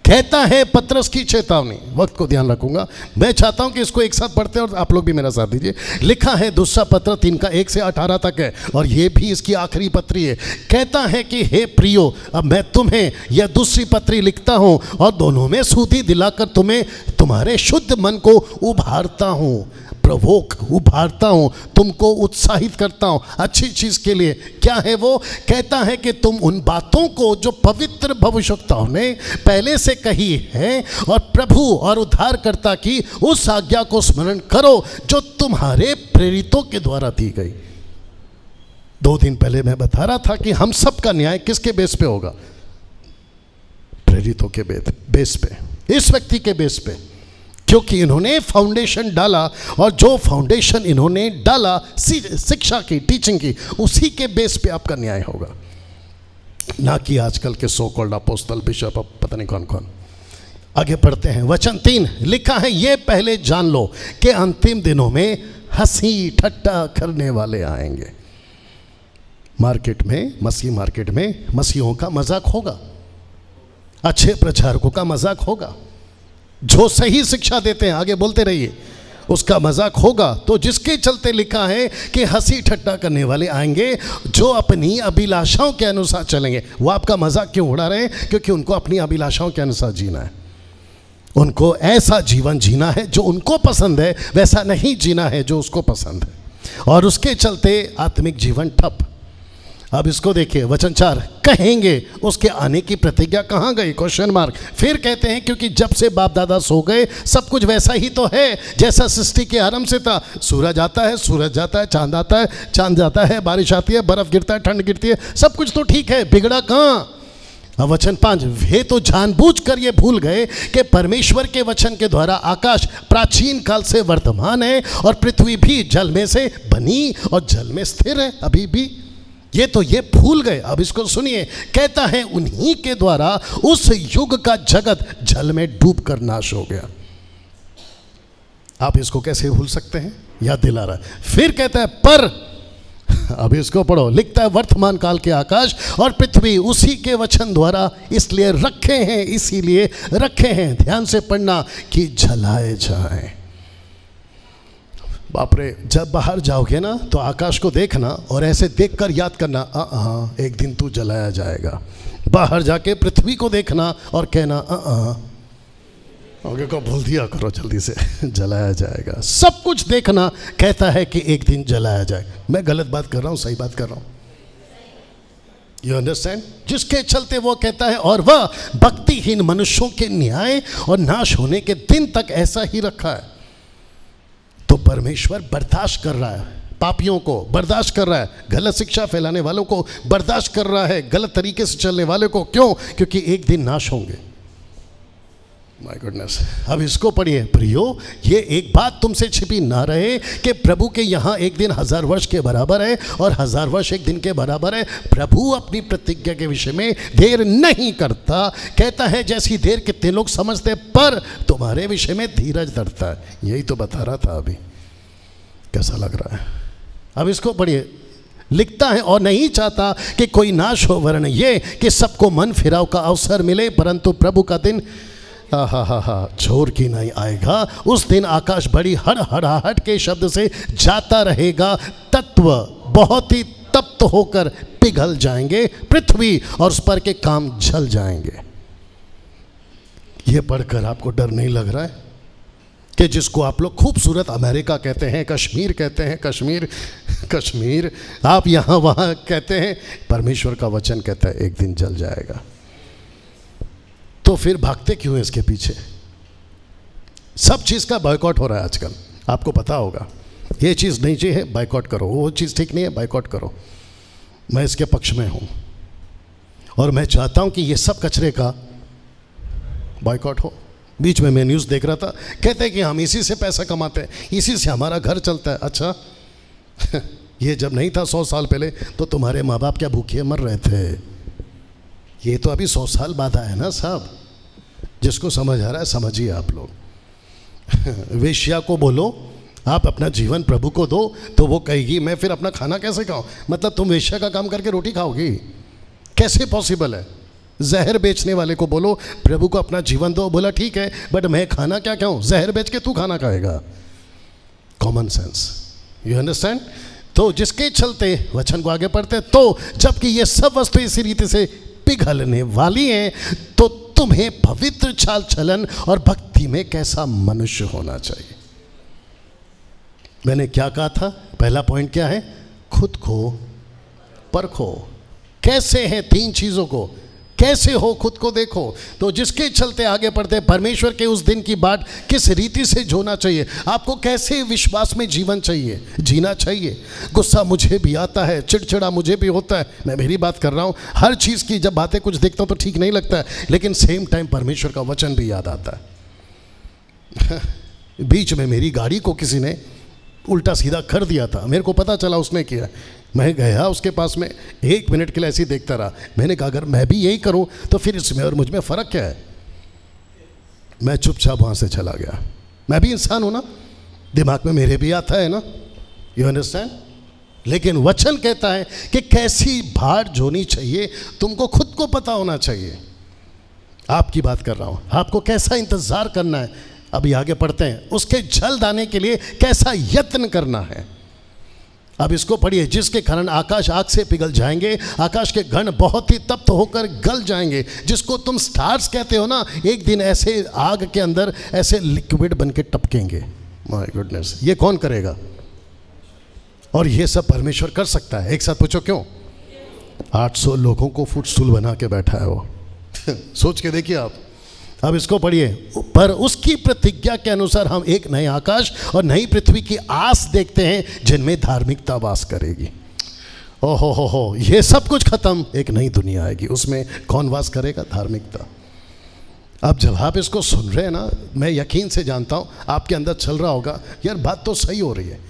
कहता है पत्रस की चेतावनी, वक्त को ध्यान रखूँगा। मैं चाहता हूँ कि इसको एक साथ पढ़ते हैं और आप लोग भी मेरा साथ दीजिए। लिखा है दूसरा पत्र तीन का एक से अठारह तक है और ये भी इसकी आखिरी पत्री है। कहता है कि, हे प्रियो, अब मैं तुम्हें यह दूसरी पत्री लिखता हूँ और दोनों में सूधी दिलाकर तुम्हें, तुम्हारे शुद्ध मन को उभारता हूँ। प्रवोक उभारता हूँ, तुमको उत्साहित करता हूँ। अच्छी चीज़ के लिए क्या है वो? कहता है कि तुम उन बातों को जो पवित्र भविष्यताओं ने पहले से कही है और प्रभु और उद्धारकर्ता की उस आज्ञा को स्मरण करो जो तुम्हारे प्रेरितों के द्वारा दी गई। दो दिन पहले मैं बता रहा था कि हम सब का न्याय किसके बेस पे होगा? प्रेरितों के बेस पे। इस व्यक्ति के बेस पे। क्योंकि इन्होंने फाउंडेशन डाला और जो फाउंडेशन इन्होंने डाला शिक्षा की टीचिंग की, उसी के बेस पे आपका न्याय होगा। ना कि आजकल के सो कॉल्ड अपोस्तल बिशप पता नहीं कौन कौन आगे पढ़ते हैं। वचन तीन, लिखा है, ये पहले जान लो कि अंतिम दिनों में हँसी ठट्टा करने वाले आएँगे। मार्केट में, मसीह मार्केट में, मसीहों का मज़ाक होगा। अच्छे प्रचारकों का मज़ाक होगा। जो सही शिक्षा देते हैं, आगे बोलते रहिए। उसका मज़ाक होगा। तो जिसके चलते लिखा है कि हँसी ठट्टा करने वाले आएँगे, जो अपनी अभिलाषाओं के अनुसार चलेंगे। वो आपका मज़ाक क्यों उड़ा रहे हैं? क्योंकि उनको अपनी अभिलाषाओं के अनुसार जीना है। उनको ऐसा जीवन जीना है जो उनको पसंद है, वैसा नहीं जीना है जो उसको पसंद है। और उसके चलते आत्मिक जीवन ठप। अब इसको देखिए वचन चार कहेंगे, उसके आने की प्रतिज्ञा कहाँ गई? क्वेश्चन मार्क फिर कहते हैं, क्योंकि जब से बाप दादा सो गए, सब कुछ वैसा ही तो है, जैसा सृष्टि के आरंभ से था। सूरज आता है, सूरज जाता है, चाँद आता है, चाँद जाता है, बारिश आती है, बर्फ़ गिरता है, ठंड गिरती है, सब कुछ तो ठीक है, बिगड़ा कहाँ? वचन पाँच, वे तो जानबूझकर ये भूल गए कि परमेश्वर के वचन के द्वारा आकाश प्राचीन काल से वर्तमान है और पृथ्वी भी जल में से बनी और जल में स्थिर है, अभी भी। ये तो ये भूल गए। अब इसको सुनिए। कहता है, उन्हीं के द्वारा उस युग का जगत जल में डूब कर नाश हो गया। आप इसको कैसे भूल सकते हैं? याद दिला रहा फिर कहता है, पर अब इसको पढ़ो। लिखता है, वर्तमान काल के आकाश और पृथ्वी उसी के वचन द्वारा इसलिए रखे हैं, इसीलिए रखे हैं। ध्यान से पढ़ना कि जलाए जाएँ। बाप रे, जब बाहर जाओगे ना तो आकाश को देखना और ऐसे देखकर याद करना हाँ एक दिन तू जलाया जाएगा। बाहर जाके पृथ्वी को देखना और कहना आगे को भूल दिया करो जल्दी से। जलाया जाएगा। सब कुछ देखना, कहता है कि एक दिन जलाया जाएगा। मैं गलत बात कर रहा हूँ, सही बात कर रहा हूँ? यू अंडरस्टैंड जिसके चलते वो कहता है, और वह भक्तिहीन मनुष्यों के न्याय और नाश होने के दिन तक ऐसा ही रखा है। तो परमेश्वर बर्दाश्त कर रहा है। पापियों को बर्दाश्त कर रहा है। गलत शिक्षा फैलाने वालों को बर्दाश्त कर रहा है। गलत तरीके से चलने वाले को क्यों? क्योंकि एक दिन नाश होंगे। माय गुडनेस अब इसको पढ़िए, प्रियो, ये एक बात तुमसे छिपी ना रहे कि प्रभु के यहाँ एक दिन हज़ार वर्ष के बराबर है और हज़ार वर्ष एक दिन के बराबर है। प्रभु अपनी प्रतिज्ञा के विषय में देर नहीं करता। कहता है, जैसी देर कितने लोग समझते पर तुम्हारे विषय में धीरज धरता है। यही तो बता रहा था अभी। कैसा लग रहा है? अब इसको पढ़िए। लिखता है, और नहीं चाहता कि कोई नाश हो वर्ण ये कि सबको मन फिराव का अवसर मिले, परंतु प्रभु का दिन हा हा हा छोर की नहीं आएगा। उस दिन आकाश बड़ी हड़हड़ाहट के शब्द से जाता रहेगा। तत्व बहुत ही तप्त होकर पिघल जाएँगे, पृथ्वी और उस पर के काम जल जाएँगे। ये पढ़कर आपको डर नहीं लग रहा है कि जिसको आप लोग खूबसूरत अमेरिका कहते हैं, कश्मीर कहते हैं, कश्मीर कश्मीर, आप यहाँ वहाँ कहते हैं, परमेश्वर का वचन कहता है, एक दिन जल जाएगा। तो फिर भागते क्यों इसके पीछे? सब चीज़ का बायकॉट हो रहा है आजकल। आपको पता होगा। ये चीज़ नहीं चाहिए बायकॉट करो। वो चीज़ ठीक नहीं है बायकॉट करो। मैं इसके पक्ष में हूँ। और मैं चाहता हूँ कि ये सब कचरे का बायकॉट हो। बीच में मैं न्यूज़ देख रहा था। कहते हैं कि हम इसी से पैसा कमाते हैं। इसी से हमारा घर चलता है। अच्छा। ये जब नहीं था सौ साल पहले तो तुम्हारे माँ बाप क्या भूखे मर रहे थे? ये तो अभी सौ साल बाद आया ना साहब। जिसको समझ आ रहा है, समझिए आप लोग। वेश्या को बोलो, आप अपना जीवन प्रभु को दो तो वो कहेगी, मैं फिर अपना खाना कैसे खाऊं? मतलब तुम वेश्या का काम करके रोटी खाओगी? कैसे पॉसिबल है? जहर बेचने वाले को बोलो, प्रभु को अपना जीवन दो। बोला, ठीक है बट मैं खाना क्या खाऊं? जहर बेच के तू खाना खाएगा। कॉमन सेंस यू अंडरस्टैंड तो जिसके चलते, वचन को आगे पढ़ते तो जबकि ये सब वस्तु इसी रीति से पिघलने वाली हैं तो तुम्हें पवित्र चाल चलन और भक्ति में कैसा मनुष्य होना चाहिए? मैंने क्या कहा था? पहला पॉइंट क्या है? खुद को परखो। कैसे हैं तीन चीज़ों को? कैसे हो खुद को देखो? तो जिसके चलते आगे बढ़ते, परमेश्वर के उस दिन की बात किस रीति से जोना चाहिए? आपको कैसे विश्वास में जीवन चाहिए? जीना चाहिए। गुस्सा मुझे भी आता है, चिड़चिड़ा मुझे भी होता है। मैं मेरी बात कर रहा हूँ। हर चीज़ की जब बातें कुछ देखता हूँ तो ठीक नहीं लगता है। लेकिन सेम टाइम परमेश्वर का वचन भी याद आता है। बीच में मेरी गाड़ी को किसी ने उल्टा सीधा कर दिया था। मेरे को पता चला उसने किया। मैं गया उसके पास में, एक मिनट के लिए ऐसे ही देखता रहा। मैंने कहा, अगर मैं भी यही करूँ तो फिर इसमें और मुझमें फ़र्क क्या है? मैं चुपचाप वहाँ से चला गया। मैं भी इंसान हूँ ना? दिमाग में मेरे भी आता है ना? यू अंडरस्टैंड लेकिन वचन कहता है कि कैसी भार जोनी चाहिए, तुमको खुद को पता होना चाहिए। आपकी बात कर रहा हूँ। आपको कैसा इंतज़ार करना है? अभी आगे पढ़ते हैं। उसके जल्द आने के लिए कैसा यत्न करना है? अब इसको पढ़िए, जिसके कारण आकाश आग से पिघल जाएँगे, आकाश के घन बहुत ही तप्त होकर गल जाएँगे, जिसको तुम स्टार्स कहते हो ना, एक दिन ऐसे आग के अंदर ऐसे लिक्विड बन के टपकेंगे। माय गुडनेस ये कौन करेगा? और ये सब परमेश्वर कर सकता है। एक साथ पूछो क्यों? 800 लोगों को फुट स्टूल बना के बैठा है वो। सोच के देखिए आप। अब इसको पढ़िए। पर उसकी प्रतिज्ञा के अनुसार हम एक नए आकाश और नई पृथ्वी की आस देखते हैं, जिनमें धार्मिकता वास करेगी। ओहो, हो हो, ये सब कुछ खत्म। एक नई दुनिया आएगी। उसमें कौन वास करेगा? धार्मिकता। अब जब आप इसको सुन रहे हैं ना, मैं यकीन से जानता हूँ, आपके अंदर चल रहा होगा, यार बात तो सही हो रही है।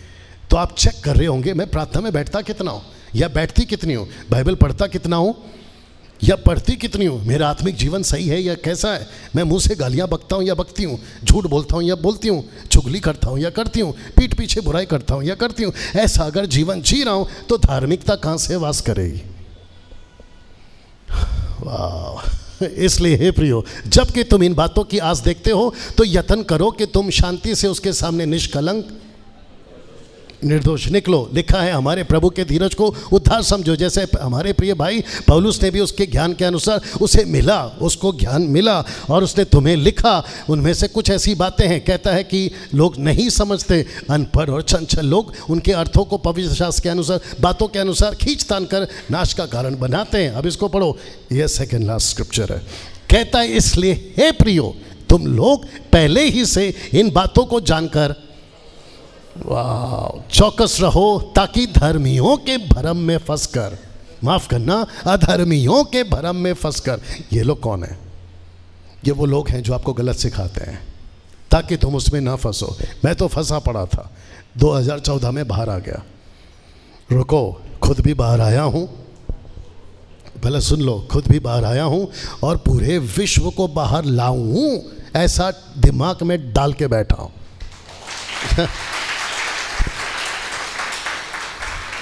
तो आप चेक कर रहे होंगे, मैं प्रार्थना में बैठता कितना हूँ? या बैठती कितनी हूँ? बाइबल पढ़ता कितना हूँ? या पढ़ती कितनी हूँ? मेरा आत्मिक जीवन सही है या कैसा है? मैं मुँह से गालियाँ बकता हूँ या बकती हूँ? झूठ बोलता हूँ या बोलती हूँ? चुगली करता हूँ या करती हूँ? पीठ पीछे बुराई करता हूँ या करती हूँ? ऐसा अगर जीवन जी रहा हूँ तो धार्मिकता कहाँ से वास करेगी? वाह। इसलिए हे प्रियो, जबकि तुम इन बातों की आस देखते हो तो यत्न करो कि तुम शांति से उसके सामने निष्कलंक निर्दोष निकलो लिखा है, हमारे प्रभु के धीरज को उद्धार समझो। जैसे हमारे प्रिय भाई पौलुस ने भी उसके ज्ञान के अनुसार उसे मिला, उसको ज्ञान मिला और उसने तुम्हें लिखा। उनमें से कुछ ऐसी बातें हैं, कहता है कि लोग नहीं समझते, अनपढ़ और चंचल लोग उनके अर्थों को पवित्र शास्त्र के अनुसार, बातों के अनुसार खींच तान कर नाश का कारण बनाते हैं। अब इसको पढ़ो। यह सेकेंड लास्ट स्क्रिप्चर है। कहता है, इसलिए, हे प्रियो, तुम लोग पहले ही से इन बातों को जानकर चौकस रहो ताकि धर्मियों के भरम में फंसकर। माफ़ करना, अधर्मियों के भरम में फंसकर। ये लोग कौन है? ये वो लोग हैं जो आपको गलत सिखाते हैं। ताकि तुम उसमें ना फंसो। मैं तो फंसा पड़ा था। 2014 में बाहर आ गया। रुको, खुद भी बाहर आया हूँ। पहले सुन लो, खुद भी बाहर आया हूँ और पूरे विश्व को बाहर लाऊं। ऐसा दिमाग में डाल के बैठा हूँ।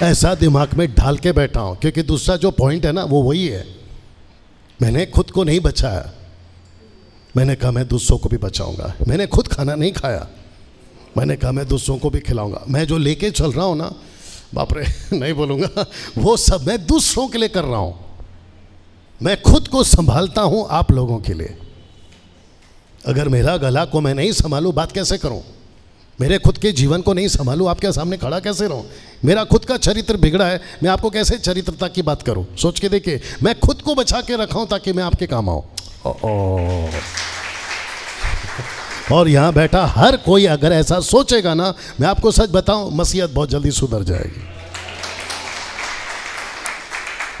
ऐसा दिमाग में ढाल के बैठा हूँ, क्योंकि दूसरा जो पॉइंट है ना, वो वही है। मैंने खुद को नहीं बचाया। मैंने कहा, मैं दूसरों को भी बचाऊँगा। मैंने खुद खाना नहीं खाया। मैंने कहा, मैं दूसरों को भी खिलाऊँगा। मैं जो लेके चल रहा हूँ ना, बाप रे, नहीं बोलूँगा। वो सब मैं दूसरों के लिए कर रहा हूँ। मैं खुद को संभालता हूँ आप लोगों के लिए। अगर मेरा गला को मैं नहीं संभालूँ, बात कैसे करूँ? मेरे खुद के जीवन को नहीं संभालूँ आपके सामने खड़ा कैसे रहूँ? मेरा खुद का चरित्र बिगड़ा है, मैं आपको कैसे चरित्रता की बात करूँ? सोच के देखिए, मैं खुद को बचा के रखा ताकि मैं आपके काम आऊँ। और यहाँ बैठा हर कोई अगर ऐसा सोचेगा ना, मैं आपको सच बताऊँ, मसीहत बहुत जल्दी सुधर जाएगी।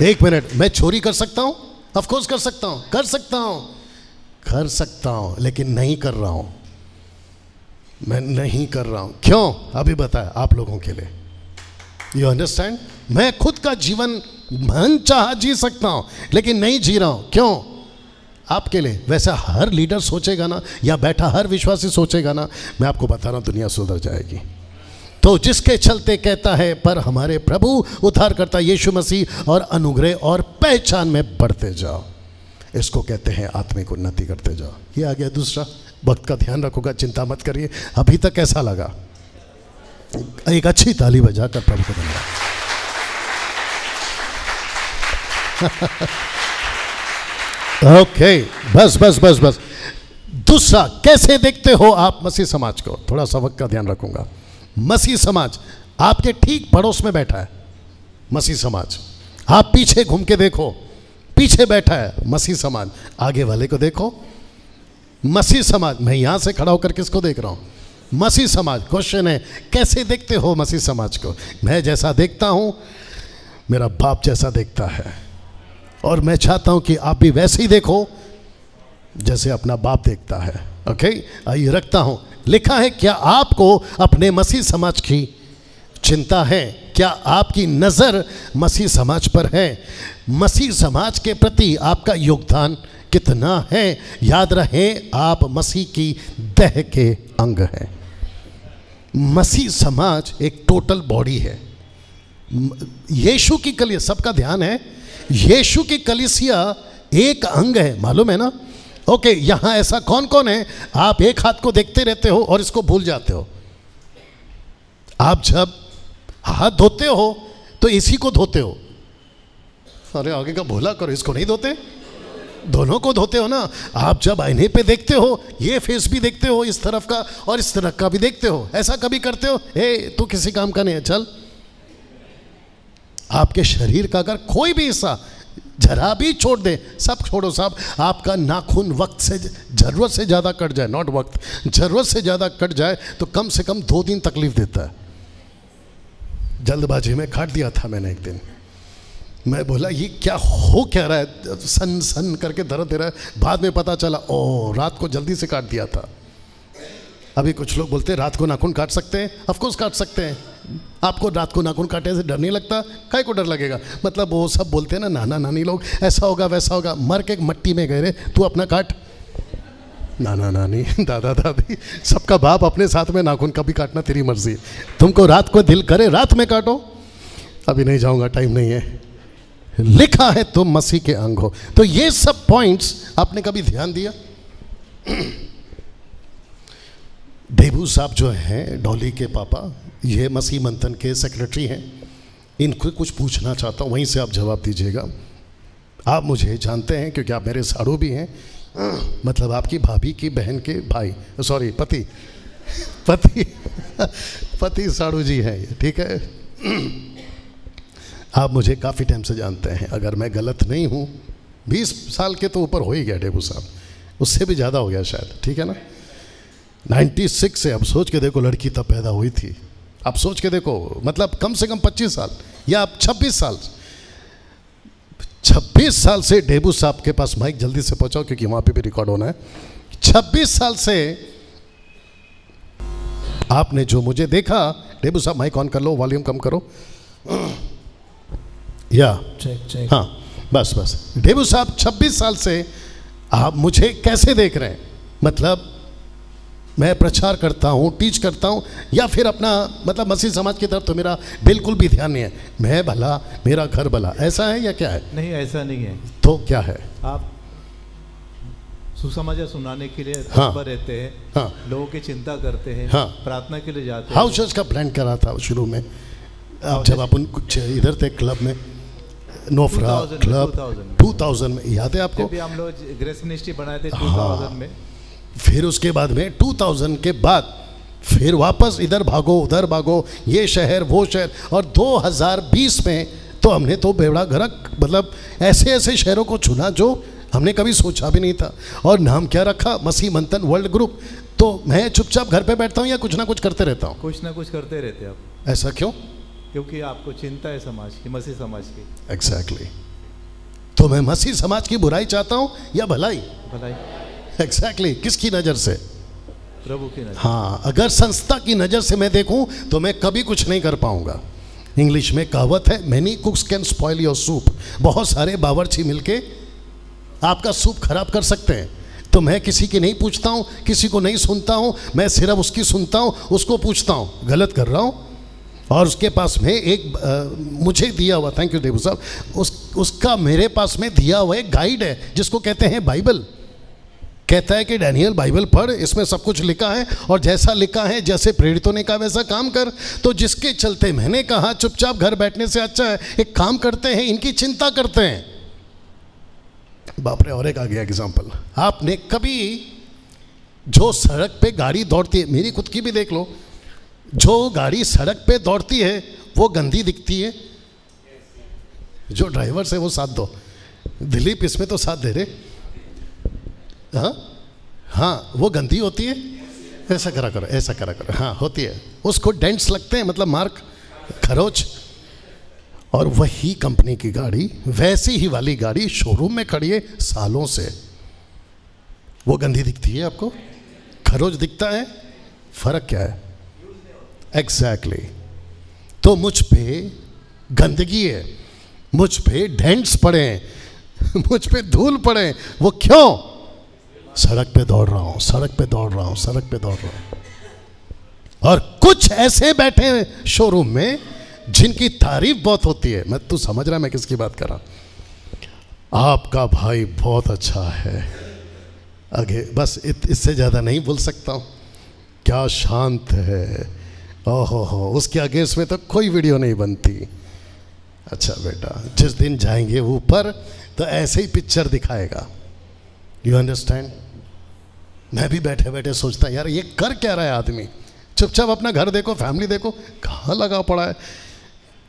एक मिनट, मैं चोरी कर सकता हूँ? ऑफकोर्स कर सकता हूँ, कर सकता हूँ, कर सकता हूँ, लेकिन नहीं कर रहा हूँ। मैं नहीं कर रहा हूँ। क्यों? अभी बताया आप लोगों के लिए। यू अंडरस्टैंड मैं खुद का जीवन मन चाह जी सकता हूँ, लेकिन नहीं जी रहा हूँ। क्यों? आपके लिए। वैसा हर लीडर सोचेगा ना, या बैठा हर विश्वासी सोचेगा ना, मैं आपको बता रहा हूँ, दुनिया सुधर जाएगी। तो जिसके चलते कहता है, पर हमारे प्रभु उद्धार करता यीशु मसीह, और अनुग्रह और पहचान में बढ़ते जाओ। इसको कहते हैं आत्मिक उन्नति करते जाओ। ये आ गया दूसरा। वक्त का ध्यान रखोगा, चिंता मत करिए। अभी तक कैसा लगा। एक अच्छी ताली बजाकर प्रभु को धन्यवाद। ओके, बस बस बस बस। दूसरा, कैसे देखते हो आप मसीह समाज को? थोड़ा सा वक्त का ध्यान रखूँगा। मसीह समाज, आपके ठीक पड़ोस में बैठा है। मसीह समाज, आप पीछे घूम के देखो। पीछे बैठा है मसीह समाज। आगे वाले को देखो। मसीह समाज, मैं यहाँ से खड़ा होकर किसको देख रहा हूँ? मसीह समाज क्वेश्चन है, कैसे देखते हो मसीह समाज को? मैं जैसा देखता हूँ, मेरा बाप जैसा देखता है। और मैं चाहता हूँ कि आप भी वैसे ही देखो, जैसे अपना बाप देखता है। ओके आइए रखता हूँ। लिखा है, क्या आपको अपने मसीह समाज की चिंता है? क्या आपकी नज़र मसीह समाज पर है? मसीह समाज के प्रति आपका योगदान कितना है? याद रहे, आप मसीह की देह के अंग हैं। मसीह समाज एक टोटल बॉडी है। यीशु की कलिया सबका ध्यान है, यीशु की कलिसिया एक अंग है। मालूम है ना? ओके, यहाँ ऐसा कौन कौन है? आप एक हाथ को देखते रहते हो और इसको भूल जाते हो। आप जब हाथ धोते हो तो इसी को धोते हो। अरे, आगे का भोला करो, इसको नहीं धोते? दोनों को धोते हो ना, आप जब आईने पे देखते हो, ये फेस भी देखते हो इस तरफ़ का और इस तरफ़ का भी देखते हो। ऐसा कभी करते हो? ए, तू किसी काम का नहीं है, चल। आपके शरीर का अगर कोई भी हिस्सा जरा भी छोड़ दे, सब छोड़ो साहब आपका नाखून वक्त से ज़रूरत से ज़्यादा कट जाए नॉट वक्त, ज़रूरत से ज़्यादा कट जाए तो कम से कम दो दिन तकलीफ़ देता है। जल्दबाजी में काट दिया था मैंने एक दिन। मैं बोला, ये क्या हो क्या रहा है? सन सन करके दर्द दे रहा है। बाद में पता चला, ओ, रात को जल्दी से काट दिया था। अभी कुछ लोग बोलते हैं, रात को नाखून काट सकते हैं? ऑफकोर्स काट सकते हैं। आपको रात को नाखून काटने से डर नहीं लगता? काय को डर लगेगा? मतलब वो सब बोलते हैं ना, नाना नानी लोग, ऐसा होगा, वैसा होगा। मर के मट्टी में गए रे, तू अपना काट। नाना नानी, दादा दादी, सबका बाप अपने साथ में नाखून कभी काटना तेरी मर्ज़ी तुमको रात को दिल करे, रात में काटो। अभी नहीं जाऊँगा, टाइम नहीं है। लिखा है, तुम मसीह के अंग हो। तो ये सब पॉइंट्स आपने कभी ध्यान दिया? डेबू साहब जो हैं, डॉली के पापा, ये मसीह मंथन के सेक्रेटरी हैं। इनको कुछ पूछना चाहता हूँ, वहीं से आप जवाब दीजिएगा। आप मुझे जानते हैं, क्योंकि आप मेरे साड़ू भी हैं। मतलब आपकी भाभी की बहन के भाई सॉरी पति। पति पति साड़ू जी हैं ठीक है? आप मुझे काफ़ी टाइम से जानते हैं। अगर मैं गलत नहीं हूँ, बीस साल के तो ऊपर हो ही गया डेबू साहब। उससे भी ज़्यादा हो गया शायद, ठीक है ना? 96 से अब सोच के देखो, लड़की तब पैदा हुई थी। अब सोच के देखो मतलब कम से कम 25 साल, या अब 26 साल। 26 साल से डेबू साहब के पास माइक जल्दी से पहुंचाओ, क्योंकि वहाँ पे भी रिकॉर्ड होना है। 26 साल से आपने जो मुझे देखा, डेबू साहब माइक ऑन कर लो, वॉल्यूम कम करो। या। चेक चेक हाँ बस बस। डेबू साहब 26 साल से आप मुझे कैसे देख रहे हैं? मतलब मैं प्रचार करता हूँ टीच करता हूँ या फिर अपना मतलब मसीह समाज की तरफ़ तो मेरा बिल्कुल भी ध्यान नहीं है। मैं भला मेरा घर भला। ऐसा है या क्या है? नहीं ऐसा नहीं है। तो क्या है? आप सुसमाचार सुनाने के लिए हाँ। तत्पर रहते हैं हाँ। लोगों की चिंता करते हैं हाँ। प्रार्थना के लिए जाते हैं। हाउस का प्लान करा था शुरू में। जब अपन कुछ इधर थे क्लब में नोफरा 2000 में, क्लब 2000 2000 में। याद है आपको? हम लोग ग्रेस मिनिस्ट्री बनाए थे हाँ। 2000 में। फिर उसके बाद में 2000 के बाद फिर वापस इधर भागो उधर भागो ये शहर वो शहर और 2020 में तो हमने तो बेवड़ा गरक मतलब ऐसे ऐसे शहरों को चुना जो हमने कभी सोचा भी नहीं था। और नाम क्या रखा? मसीह मंथन वर्ल्ड ग्रुप। तो मैं चुपचाप घर पे बैठता हूँ या कुछ ना कुछ करते रहता हूँ? कुछ ना कुछ करते रहते आप। ऐसा क्यों? क्योंकि आपको चिंता है समाज की मसीह समाज की। Exactly exactly. तो मैं मसीह समाज की बुराई चाहता हूँ या भलाई? भलाई। Exactly exactly. किसकी नज़र से? प्रभु की नज़र। हाँ अगर संस्था की नज़र से मैं देखूँ तो मैं कभी कुछ नहीं कर पाऊँगा। इंग्लिश में कहावत है many cooks can spoil your soup बहुत सारे बावर्ची मिलके आपका सूप खराब कर सकते हैं। तो मैं किसी की नहीं पूछता हूँ किसी को नहीं सुनता हूँ मैं सिर्फ़ उसकी सुनता हूँ उसको पूछता हूँ गलत कर रहा हूँ? और उसके पास में एक अ, मुझे दिया हुआ थैंक यू देवू साहब उस उसका मेरे पास में दिया हुआ एक गाइड है जिसको कहते हैं बाइबल कहता है कि डैनियल बाइबल पढ़ इसमें सब कुछ लिखा है और जैसा लिखा है जैसे प्रेरितों ने कहा वैसा काम कर। तो जिसके चलते मैंने कहा चुपचाप घर बैठने से अच्छा है एक काम करते हैं इनकी चिंता करते हैं। बाप रे और एक आ गया एग्ज़ाम्पल आपने कभी जो सड़क पे गाड़ी दौड़ती है मेरी खुद की भी देख लो जो गाड़ी सड़क पे दौड़ती है, वो गंदी दिखती है। जो ड्राइवर से वो साथ दो। दिलीप, इसमें तो साथ दे रहे। हाँ? हाँ वो गंदी होती है? ऐसा करा करो, ऐसा करा करो। हाँ होती है। उसको डेंट्स लगते हैं मतलब मार्क, खरोच। और वही कंपनी की गाड़ी, वैसी ही वाली गाड़ी शोरूम में खड़ी है, सालों से। वो गंदी दिखती है आपको? खरोच दिखता है? फ़र्क क्या है? एग्जैक्टली. तो मुझ पे गंदगी है मुझ पे ढेंट्स पड़े हैं मुझ पे धूल पड़े हैं। वो क्यों? सड़क पे दौड़ रहा हूँ सड़क पे दौड़ रहा हूँ सड़क पे दौड़ रहा हूँ। और कुछ ऐसे बैठे हैं शोरूम में जिनकी तारीफ़ बहुत होती है। मैं तू समझ रहा मैं किसकी बात कर रहा आपका भाई बहुत अच्छा है। आगे बस इत, इससे ज़्यादा नहीं बोल सकता हूँ। क्या शांत है। ओहो हो, उसके आगे इसमें तो कोई वीडियो नहीं बनती। अच्छा बेटा, जिस दिन जाएँगे ऊपर तो ऐसे ही पिक्चर दिखाएगा। यू अंडरस्टैंड मैं भी बैठे बैठे सोचता, यार, ये कर क्या रहा है आदमी? चुपचाप अपना घर देखो फैमिली देखो, कहाँ लगा पड़ा है?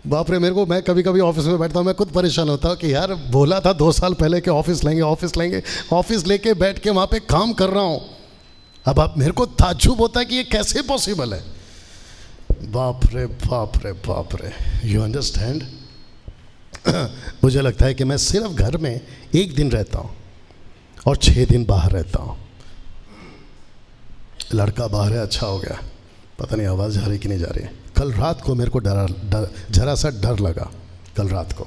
बाप रे, मेरे को, मैं कभी कभी ऑफ़िस में बैठता हूँ, मैं खुद परेशान होता हूँ कि, यार, बोला था दो साल पहले कि ऑफ़िस लेंगे ऑफ़िस लेंगे ऑफ़िस लेके बैठ के वहाँ पे काम कर रहा हूँ। अब आप, मेरे को ताजुब होता है कि ये कैसे पॉसिबल है? बाप रे बाप रे बाप रे यू अंडरस्टैंड मुझे लगता है कि मैं सिर्फ़ घर में एक दिन रहता हूँ और छः दिन बाहर रहता हूँ। लड़का बाहर है अच्छा हो गया। पता नहीं आवाज़ जा रही कि नहीं जा रही। कल रात को मेरे को डरा, डर, जरा सा डर लगा, कल रात को,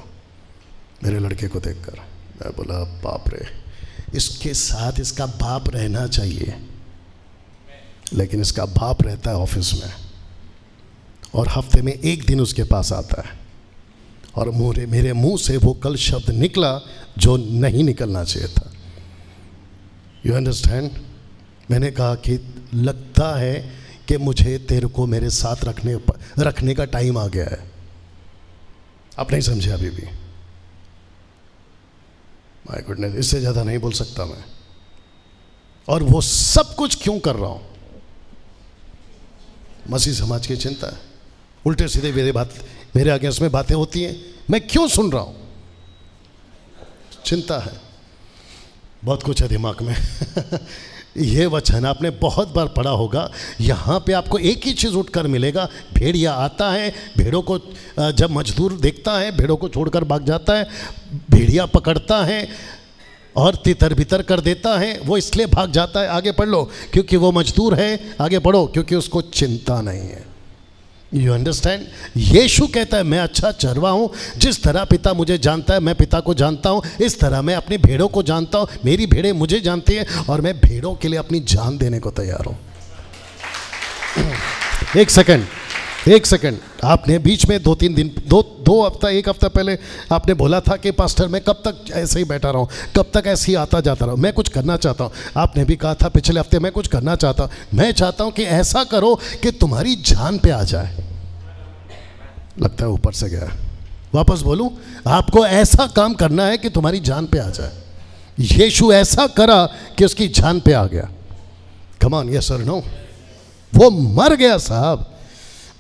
मेरे लड़के को देखकर। मैं बोला बाप रे इसके साथ इसका बाप रहना चाहिए। लेकिन इसका बाप रहता है ऑफ़िस में। और हफ़्ते में एक दिन उसके पास आता है। और मुरे, मेरे मुँह से वो कल शब्द निकला जो नहीं निकलना चाहिए था। यू अंडरस्टैंड मैंने कहा कि लगता है कि मुझे तेरे को मेरे साथ रखने रखने का टाइम आ गया है। आप नहीं समझे अभी भी? माय गुडनेस इससे ज़्यादा नहीं बोल सकता मैं। और वो सब कुछ क्यों कर रहा हूँ? मसीह समाज की चिंता है। उल्टे सीधे मेरे बात, मेरे आगे उसमें बातें होती हैं। मैं क्यों सुन रहा हूँ? चिंता है। बहुत कुछ है दिमाग में। ये वचन आपने बहुत बार पढ़ा होगा। यहाँ पे आपको एक ही चीज़ उठकर मिलेगा। भेड़िया आता है, भेड़ों को जब मजदूर देखता है, भेड़ों को छोड़कर भाग जाता है, भेड़िया पकड़ता है और तितर बितर कर देता है, वो इसलिए भाग जाता है, आगे पढ़ लो, क्योंकि वो मजदूर है, आगे पढ़ो, क्योंकि उसको चिंता नहीं है। यू अंडरस्टैंड यीशु कहता है, मैं अच्छा चरवा हूँ। जिस तरह पिता मुझे जानता है, मैं पिता को जानता हूँ। इस तरह मैं अपनी भेड़ों को जानता हूँ। मेरी भेड़ें मुझे जानती हैं और मैं भेड़ों के लिए अपनी जान देने को तैयार हूँ। एक सेकंड। एक सेकंड आपने बीच में दो तीन दिन, दो दो हफ़्ता, एक हफ़्ता पहले आपने बोला था कि, पास्टर, मैं कब तक ऐसे ही बैठा रहा? हूँ कब तक ऐसे ही आता जाता रहा? मैं कुछ करना चाहता हूँ। आपने भी कहा था पिछले हफ़्ते, मैं कुछ करना चाहता हूँ। मैं चाहता हूँ कि ऐसा करो कि तुम्हारी जान पे आ जाए। लगता है ऊपर से गया। वापस बोलूँ, आपको ऐसा काम करना है कि तुम्हारी जान पे आ जाए। यीशु ऐसा करा कि उसकी जान पे आ गया। कमान ये सर नो वो मर गया साहब।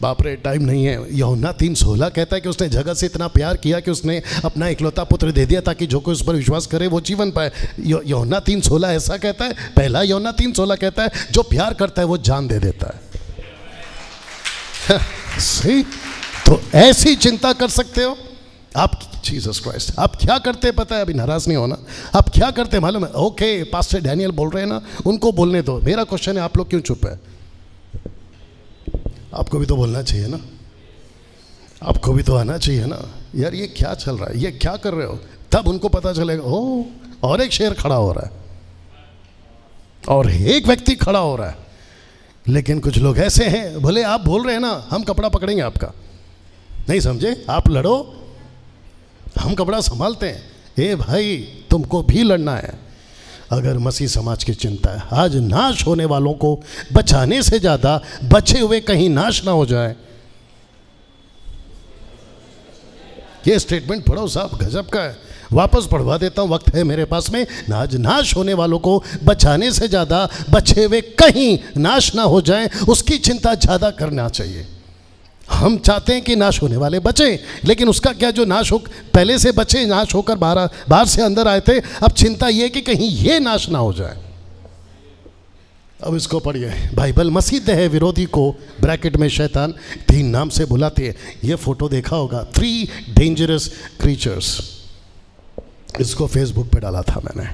बाप रे टाइम नहीं है। यौना तीन सोलह कहता है कि उसने जगत से इतना प्यार किया कि उसने अपना इकलौता पुत्र दे दिया ताकि जो कोई उस पर विश्वास करे, वो जीवन पाए। यौना तीन सोलह ऐसा कहता है, पहला यौना तीन सोलह कहता है, जो प्यार करता है, वो जान दे देता है। सही तो ऐसी चिंता कर सकते हो? आप जीसस क्राइस्ट आप क्या करते पता है? अभी नाराज़ नहीं होना। आप क्या करते मालूम है? ओके पास्टर डैनियल बोल रहे हैं ना, उनको बोलने दो। मेरा क्वेश्चन है, आप लोग क्यों चुप है? आपको भी तो बोलना चाहिए ना। आपको भी तो आना चाहिए ना। यार, ये क्या चल रहा है? ये क्या कर रहे हो? तब उनको पता चलेगा, ओ, और एक शेर खड़ा हो रहा है। और एक व्यक्ति खड़ा हो रहा है। लेकिन कुछ लोग ऐसे हैं बोले आप बोल रहे हैं ना, हम कपड़ा पकड़ेंगे आपका। नहीं समझे? आप लड़ो। हम कपड़ा संभालते हैं। ए भाई, तुमको भी लड़ना है। अगर मसीह समाज की चिंता है, आज नाश होने वालों को बचाने से ज़्यादा बचे हुए कहीं नाश ना हो जाए। ये स्टेटमेंट पढ़ो साहब, गजब का है। वापस पढ़वा देता हूँ, वक्त है मेरे पास में। नाज नाश होने वालों को बचाने से ज़्यादा बचे हुए कहीं नाश ना हो जाए, उसकी चिंता ज़्यादा करना चाहिए। हम चाहते हैं कि नाश होने वाले बचे, लेकिन उसका क्या जो नाश हो, पहले से बचे, नाश होकर बाहर बाहर से अंदर आए थे, अब चिंता ये कि कहीं ये नाश ना हो जाए। अब इसको पढ़िए, बाइबल मसीद है विरोधी को, ब्रैकेट में शैतान तीन नाम से बुलाती है। ये फ़ोटो देखा होगा थ्री डेंजरस क्रीचर्स इसको फेसबुक पे डाला था मैंने।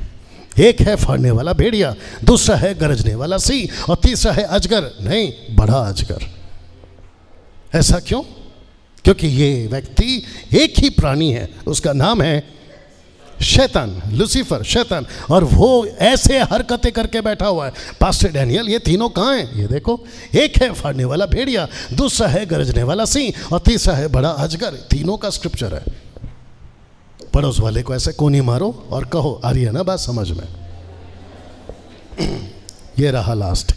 एक है फाड़ने वाला भेड़िया, दूसरा है गरजने वाला सी और तीसरा है अजगर। नहीं, बड़ा अजगर। ऐसा क्यों? क्योंकि ये व्यक्ति एक ही प्राणी है, उसका नाम है शैतान, लुसीफर, शैतान। और वो ऐसे हरकतें करके बैठा हुआ है। पास्टर डैनियल, ये तीनों कहाँ हैं? ये देखो, एक है फाड़ने वाला भेड़िया, दूसरा है गरजने वाला सिंह, और तीसरा है बड़ा अजगर। तीनों का स्क्रिप्चर है। पड़ोस वाले को ऐसे कोनी मारो और कहो आ रही है ना बात समझ में। ये रहा लास्ट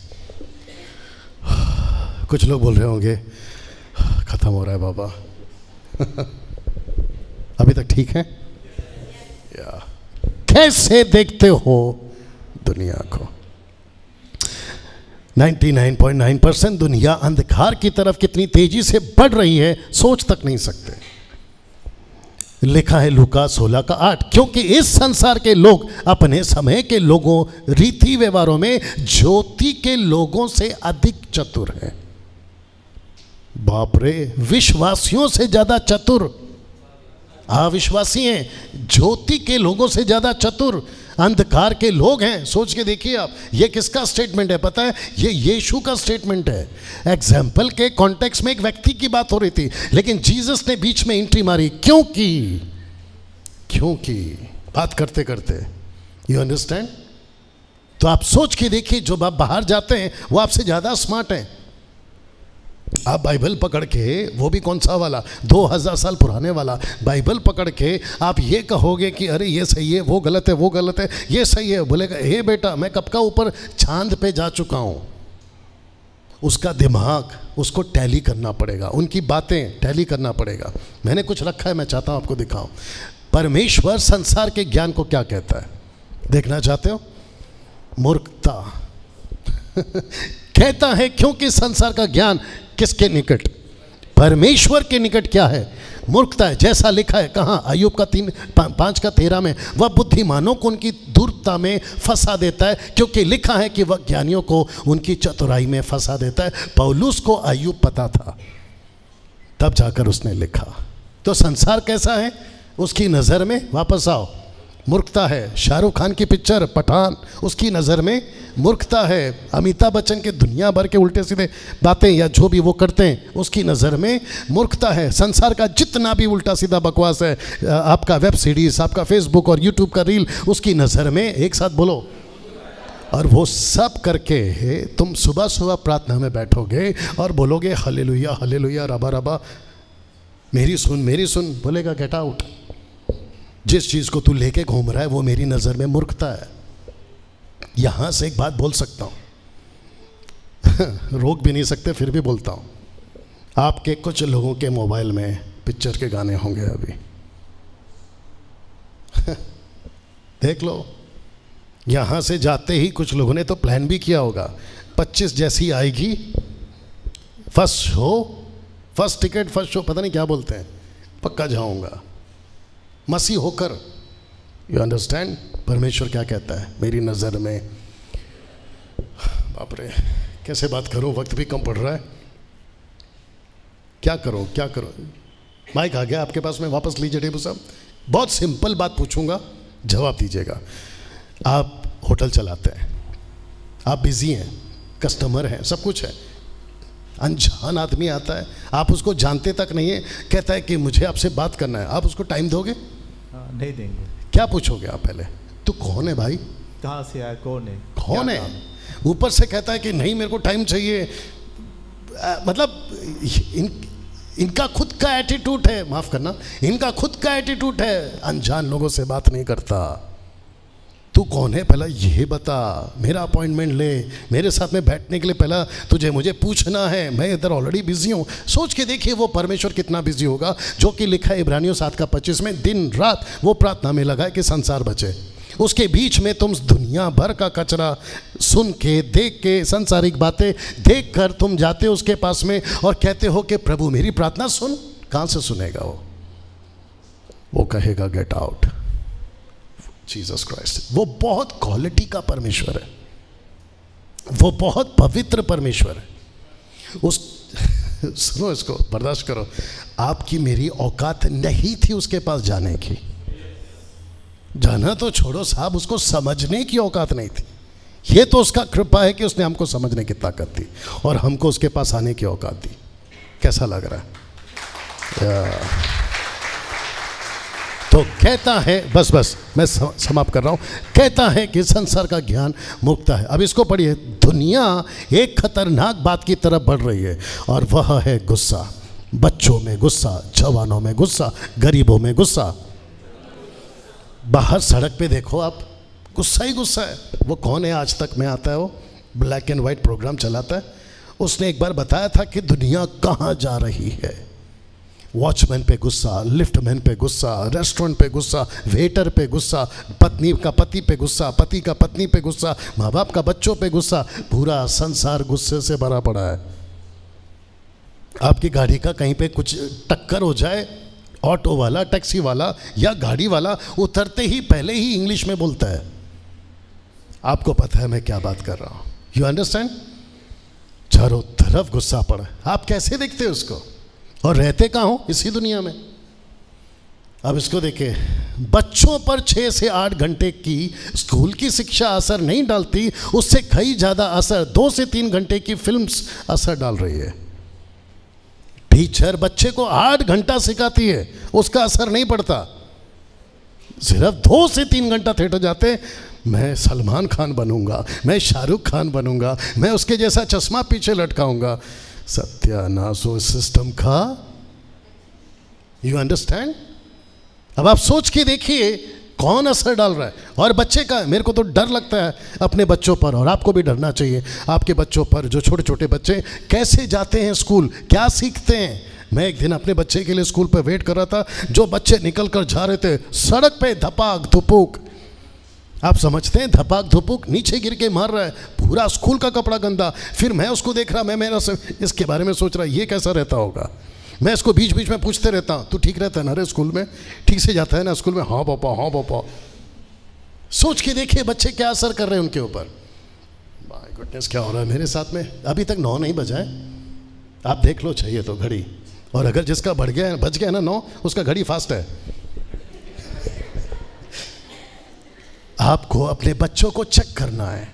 कुछ लोग बोल रहे होंगे ख़त्म हो रहा है बाबा। अभी तक ठीक है? या कैसे देखते हो दुनिया को? 99.9 परसेंट दुनिया अंधकार की तरफ़ कितनी तेज़ी से बढ़ रही है, सोच तक नहीं सकते। लिखा है लुका सोलह का आठ, क्योंकि इस संसार के लोग अपने समय के लोगों, रीति व्यवहारों में ज्योति के लोगों से अधिक चतुर हैं। बाप रे, विश्वासियों से ज़्यादा चतुर। अविश्वासी हैं, ज्योति के लोगों से ज़्यादा चतुर, अंधकार के लोग हैं। सोच के देखिए आप, ये किसका स्टेटमेंट है? पता है, ये यीशु का स्टेटमेंट है। एग्ज़ाम्पल के कॉन्टेक्स्ट में एक व्यक्ति की बात हो रही थी, लेकिन जीसस ने बीच में एंट्री मारी। क्योंकि क्योंकि बात करते करते। यू अंडरस्टैंड तो आप सोच के देखिए जो आप बाहर जाते हैं, वो आपसे ज़्यादा स्मार्ट हैं। आप बाइबल पकड़ के, वो भी कौन सा वाला? दो हज़ार साल पुराने वाला। बाइबल पकड़ के आप ये कहोगे कि, अरे, ये सही है, वो गलत है, वो गलत है, ये सही है। बोलेगा, हे बेटा, मैं कब का ऊपर चाँद पे जा चुका हूँ? उसका दिमाग, उसको टैली करना पड़ेगा। उनकी बातें टैली करना पड़ेगा। मैंने कुछ रखा है, मैं चाहता हूँ आपको दिखाऊँ। परमेश्वर संसार के ज्ञान को क्या कहता है? देखना चाहते हो? मूर्खता। कहता है क्योंकि संसार का ज्ञान किसके निकट? परमेश्वर के निकट क्या है? मूर्खता है जैसा लिखा है कहाँ? आयुब का तीन पा, पाँच का तेरह में वह बुद्धिमानों को उनकी दूरता में फंसा देता है क्योंकि लिखा है कि वह ज्ञानियों को उनकी चतुराई में फंसा देता है। पौलुस को आयुब पता था। तब जाकर उसने लिखा तो संसार कैसा है? उसकी नज़र में वापस आओ। मूर्खता है। शाहरुख खान की पिक्चर, पठान, उसकी नज़र में मूर्खता है। अमिताभ बच्चन के दुनिया भर के उल्टे सीधे बातें या जो भी वो करते हैं, उसकी नज़र में मूर्खता है। संसार का जितना भी उल्टा सीधा बकवास है आपका वेब सीरीज़, आपका फेसबुक और यूट्यूब का रील, उसकी नज़र में एक साथ बोलो। और वो सब करके तुम सुबह सुबह प्रार्थना में बैठोगे और बोलोगे हले लुया हले लुया रबा रबा, मेरी सुन मेरी सुन। बोलेगा, गेट आउट। जिस चीज़ को तू लेके घूम रहा है, वो मेरी नज़र में मूर्खता है। यहाँ से एक बात बोल सकता हूँ। रोक भी नहीं सकते, फिर भी बोलता हूँ। आपके कुछ लोगों के मोबाइल में पिक्चर के गाने होंगे अभी। देख लो। यहाँ से जाते ही कुछ लोगों ने तो प्लान भी किया होगा। 25 जैसी आएगी। First show, first ticket, first show, पता नहीं क्या बोलते हैं। पक्का जाऊँगा। मसी होकर। यू अंडरस्टैंड परमेश्वर क्या कहता है? मेरी नज़र में। बाप रे, कैसे बात करूँ? वक्त भी कम पड़ रहा है। क्या करो क्या करो? माइक आ गया आपके पास, में वापस लीजिए डेबू साहब। बहुत सिंपल बात पूछूँगा, जवाब दीजिएगा। आप होटल चलाते हैं। आप बिज़ी हैं, कस्टमर हैं, सब कुछ है। अनजान आदमी आता है। आप उसको जानते तक नहीं है। कहता है कि मुझे आपसे बात करना है। आप उसको टाइम दोगे? हाँ, नहीं देंगे। क्या पूछोगे आप पहले? तू कौन है भाई? कहाँ से आया कौन है? कौन है? ऊपर से कहता है कि नहीं मेरे को टाइम चाहिए। आ, मतलब इन इनका खुद का एटीट्यूड है माफ़ करना इनका खुद का एटीट्यूड है अनजान लोगों से बात नहीं करता। तू कौन है? पहला ये बता। मेरा अपॉइंटमेंट ले। मेरे साथ में बैठने के लिए पहला तुझे मुझे पूछना है। मैं इधर ऑलरेडी बिज़ी हूँ। सोच के देखिए वो परमेश्वर कितना बिज़ी होगा। जो कि लिखा है इब्रानियों सात का पच्चीस में, दिन रात वो प्रार्थना में लगा है कि संसार बचे। उसके बीच में तुम दुनिया भर का कचरा सुन के, देख के, संसारिक बातें देख कर तुम जाते हो उसके पास में और कहते हो कि प्रभु मेरी प्रार्थना सुन। कहाँ से सुनेगा वो? वो कहेगा गेट आउट जीसस क्राइस्ट वो बहुत क्वालिटी का परमेश्वर है। वो बहुत पवित्र परमेश्वर है। उस, सुनो इसको, बर्दाश्त करो। आपकी मेरी औकात नहीं थी उसके पास जाने की। जाना तो छोड़ो, साहब, उसको समझने की औकात नहीं थी। ये तो उसका कृपा है कि उसने हमको समझने की ताकत दी और हमको उसके पास आने की औकात दी। कैसा लग रहा है। तो कहता है, बस बस, मैं समाप्त कर रहा हूँ। कहता है कि संसार का ज्ञान मुक्त है। अब इसको पढ़िए। दुनिया एक खतरनाक बात की तरफ़ बढ़ रही है और वह है गुस्सा। बच्चों में गुस्सा, जवानों में गुस्सा, गरीबों में गुस्सा। बाहर सड़क पे देखो आप, गुस्सा ही गुस्सा है। वो कौन है आज तक में आता है वो? ब्लैक एंड वाइट प्रोग्राम चलाता है। उसने एक बार बताया था कि दुनिया कहाँ जा रही है। वॉचमैन पे गुस्सा लिफ्टमैन पे गुस्सा रेस्टोरेंट पे गुस्सा वेटर पे गुस्सा, पत्नी का पति पे गुस्सा, पति का पत्नी पे गुस्सा माँ बाप का बच्चों पे गुस्सा, पूरा संसार गुस्से से भरा पड़ा है। आपकी गाड़ी का कहीं पे कुछ टक्कर हो जाए, ऑटो वाला, टैक्सी वाला या गाड़ी वाला उतरते ही पहले ही इंग्लिश में बोलता है। आपको पता है मैं क्या बात कर रहा हूँ। यू अंडरस्टैंड चारों तरफ़ गुस्सा पड़ा आप कैसे देखते हो उसको? और रहते कहाँ हो? इसी दुनिया में। अब इसको देखिए बच्चों पर छः से आठ घंटे की स्कूल की शिक्षा असर नहीं डालती, उससे कई ज़्यादा असर, दो से तीन घंटे की फिल्म्स असर डाल रही है। टीचर बच्चे को आठ घंटा सिखाती है, उसका असर नहीं पड़ता। सिर्फ़ दो से तीन घंटा थिएटर जाते, मैं सलमान खान बनूँगा, मैं शाहरुख खान बनूँगा, मैं उसके जैसा चश्मा पीछे लटकाऊँगा। सत्यानाश हो सिस्टम का यू अंडरस्टैंड अब आप सोच के देखिए, कौन असर डाल रहा है। और बच्चे का, मेरे को तो डर लगता है अपने बच्चों पर, और आपको भी डरना चाहिए, आपके बच्चों पर, जो छोटे छोटे बच्चे कैसे जाते हैं स्कूल? क्या सीखते हैं? मैं एक दिन अपने बच्चे के लिए स्कूल पर वेट कर रहा था, जो बच्चे निकल कर जा रहे थे, सड़क पे धपाक धुपुक। आप समझते हैं, धपाक धुपुक नीचे गिर के मार रहा है, पूरा स्कूल का कपड़ा गंदा। फिर मैं उसको देख रहा, मैं मेरा इसके बारे में सोच रहा, ये कैसा रहता होगा? मैं इसको बीच बीच में पूछते रहता हूँ तू ठीक रहता है ना रे स्कूल में? ठीक से जाता है ना स्कूल में? हाँ पापा हाँ पापा। सोच के देखिए, बच्चे क्या असर कर रहे हैं उनके ऊपर। माय गुडनेस क्या हो रहा है मेरे साथ में? अभी तक नौ नहीं बजा है आप देख लो, चाहिए तो घड़ी। और अगर जिसका बढ़ गया, बज गया ना नौ, उसका घड़ी फास्ट है। आपको अपने बच्चों को चेक करना है।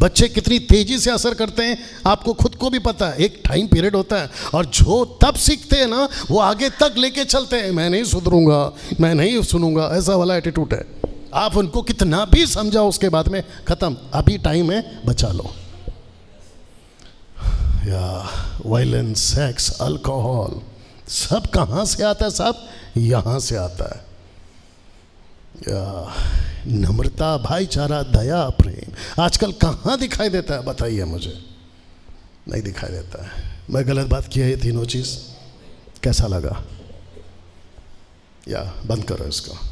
बच्चे कितनी तेज़ी से असर करते हैं, आपको खुद को भी पता है। एक टाइम पीरियड होता है और जो तब सीखते हैं ना, वो आगे तक लेके चलते हैं। मैं नहीं सुधरूँगा, मैं नहीं सुनूँगा, ऐसा वाला एटीट्यूड है। आप उनको कितना भी समझाओ, उसके बाद में खत्म। अभी टाइम है, बचा लो। या वायलेंस सेक्स अल्कोहल सब कहाँ से आता है साहब? यहाँ से आता है। नम्रता, भाईचारा, दया, प्रेम। आजकल कहाँ दिखाई देता है? बताइए मुझे। नहीं दिखाई देता है। मैं गलत बात किया ये तीनों चीज़? कैसा लगा? या बंद करो इसको।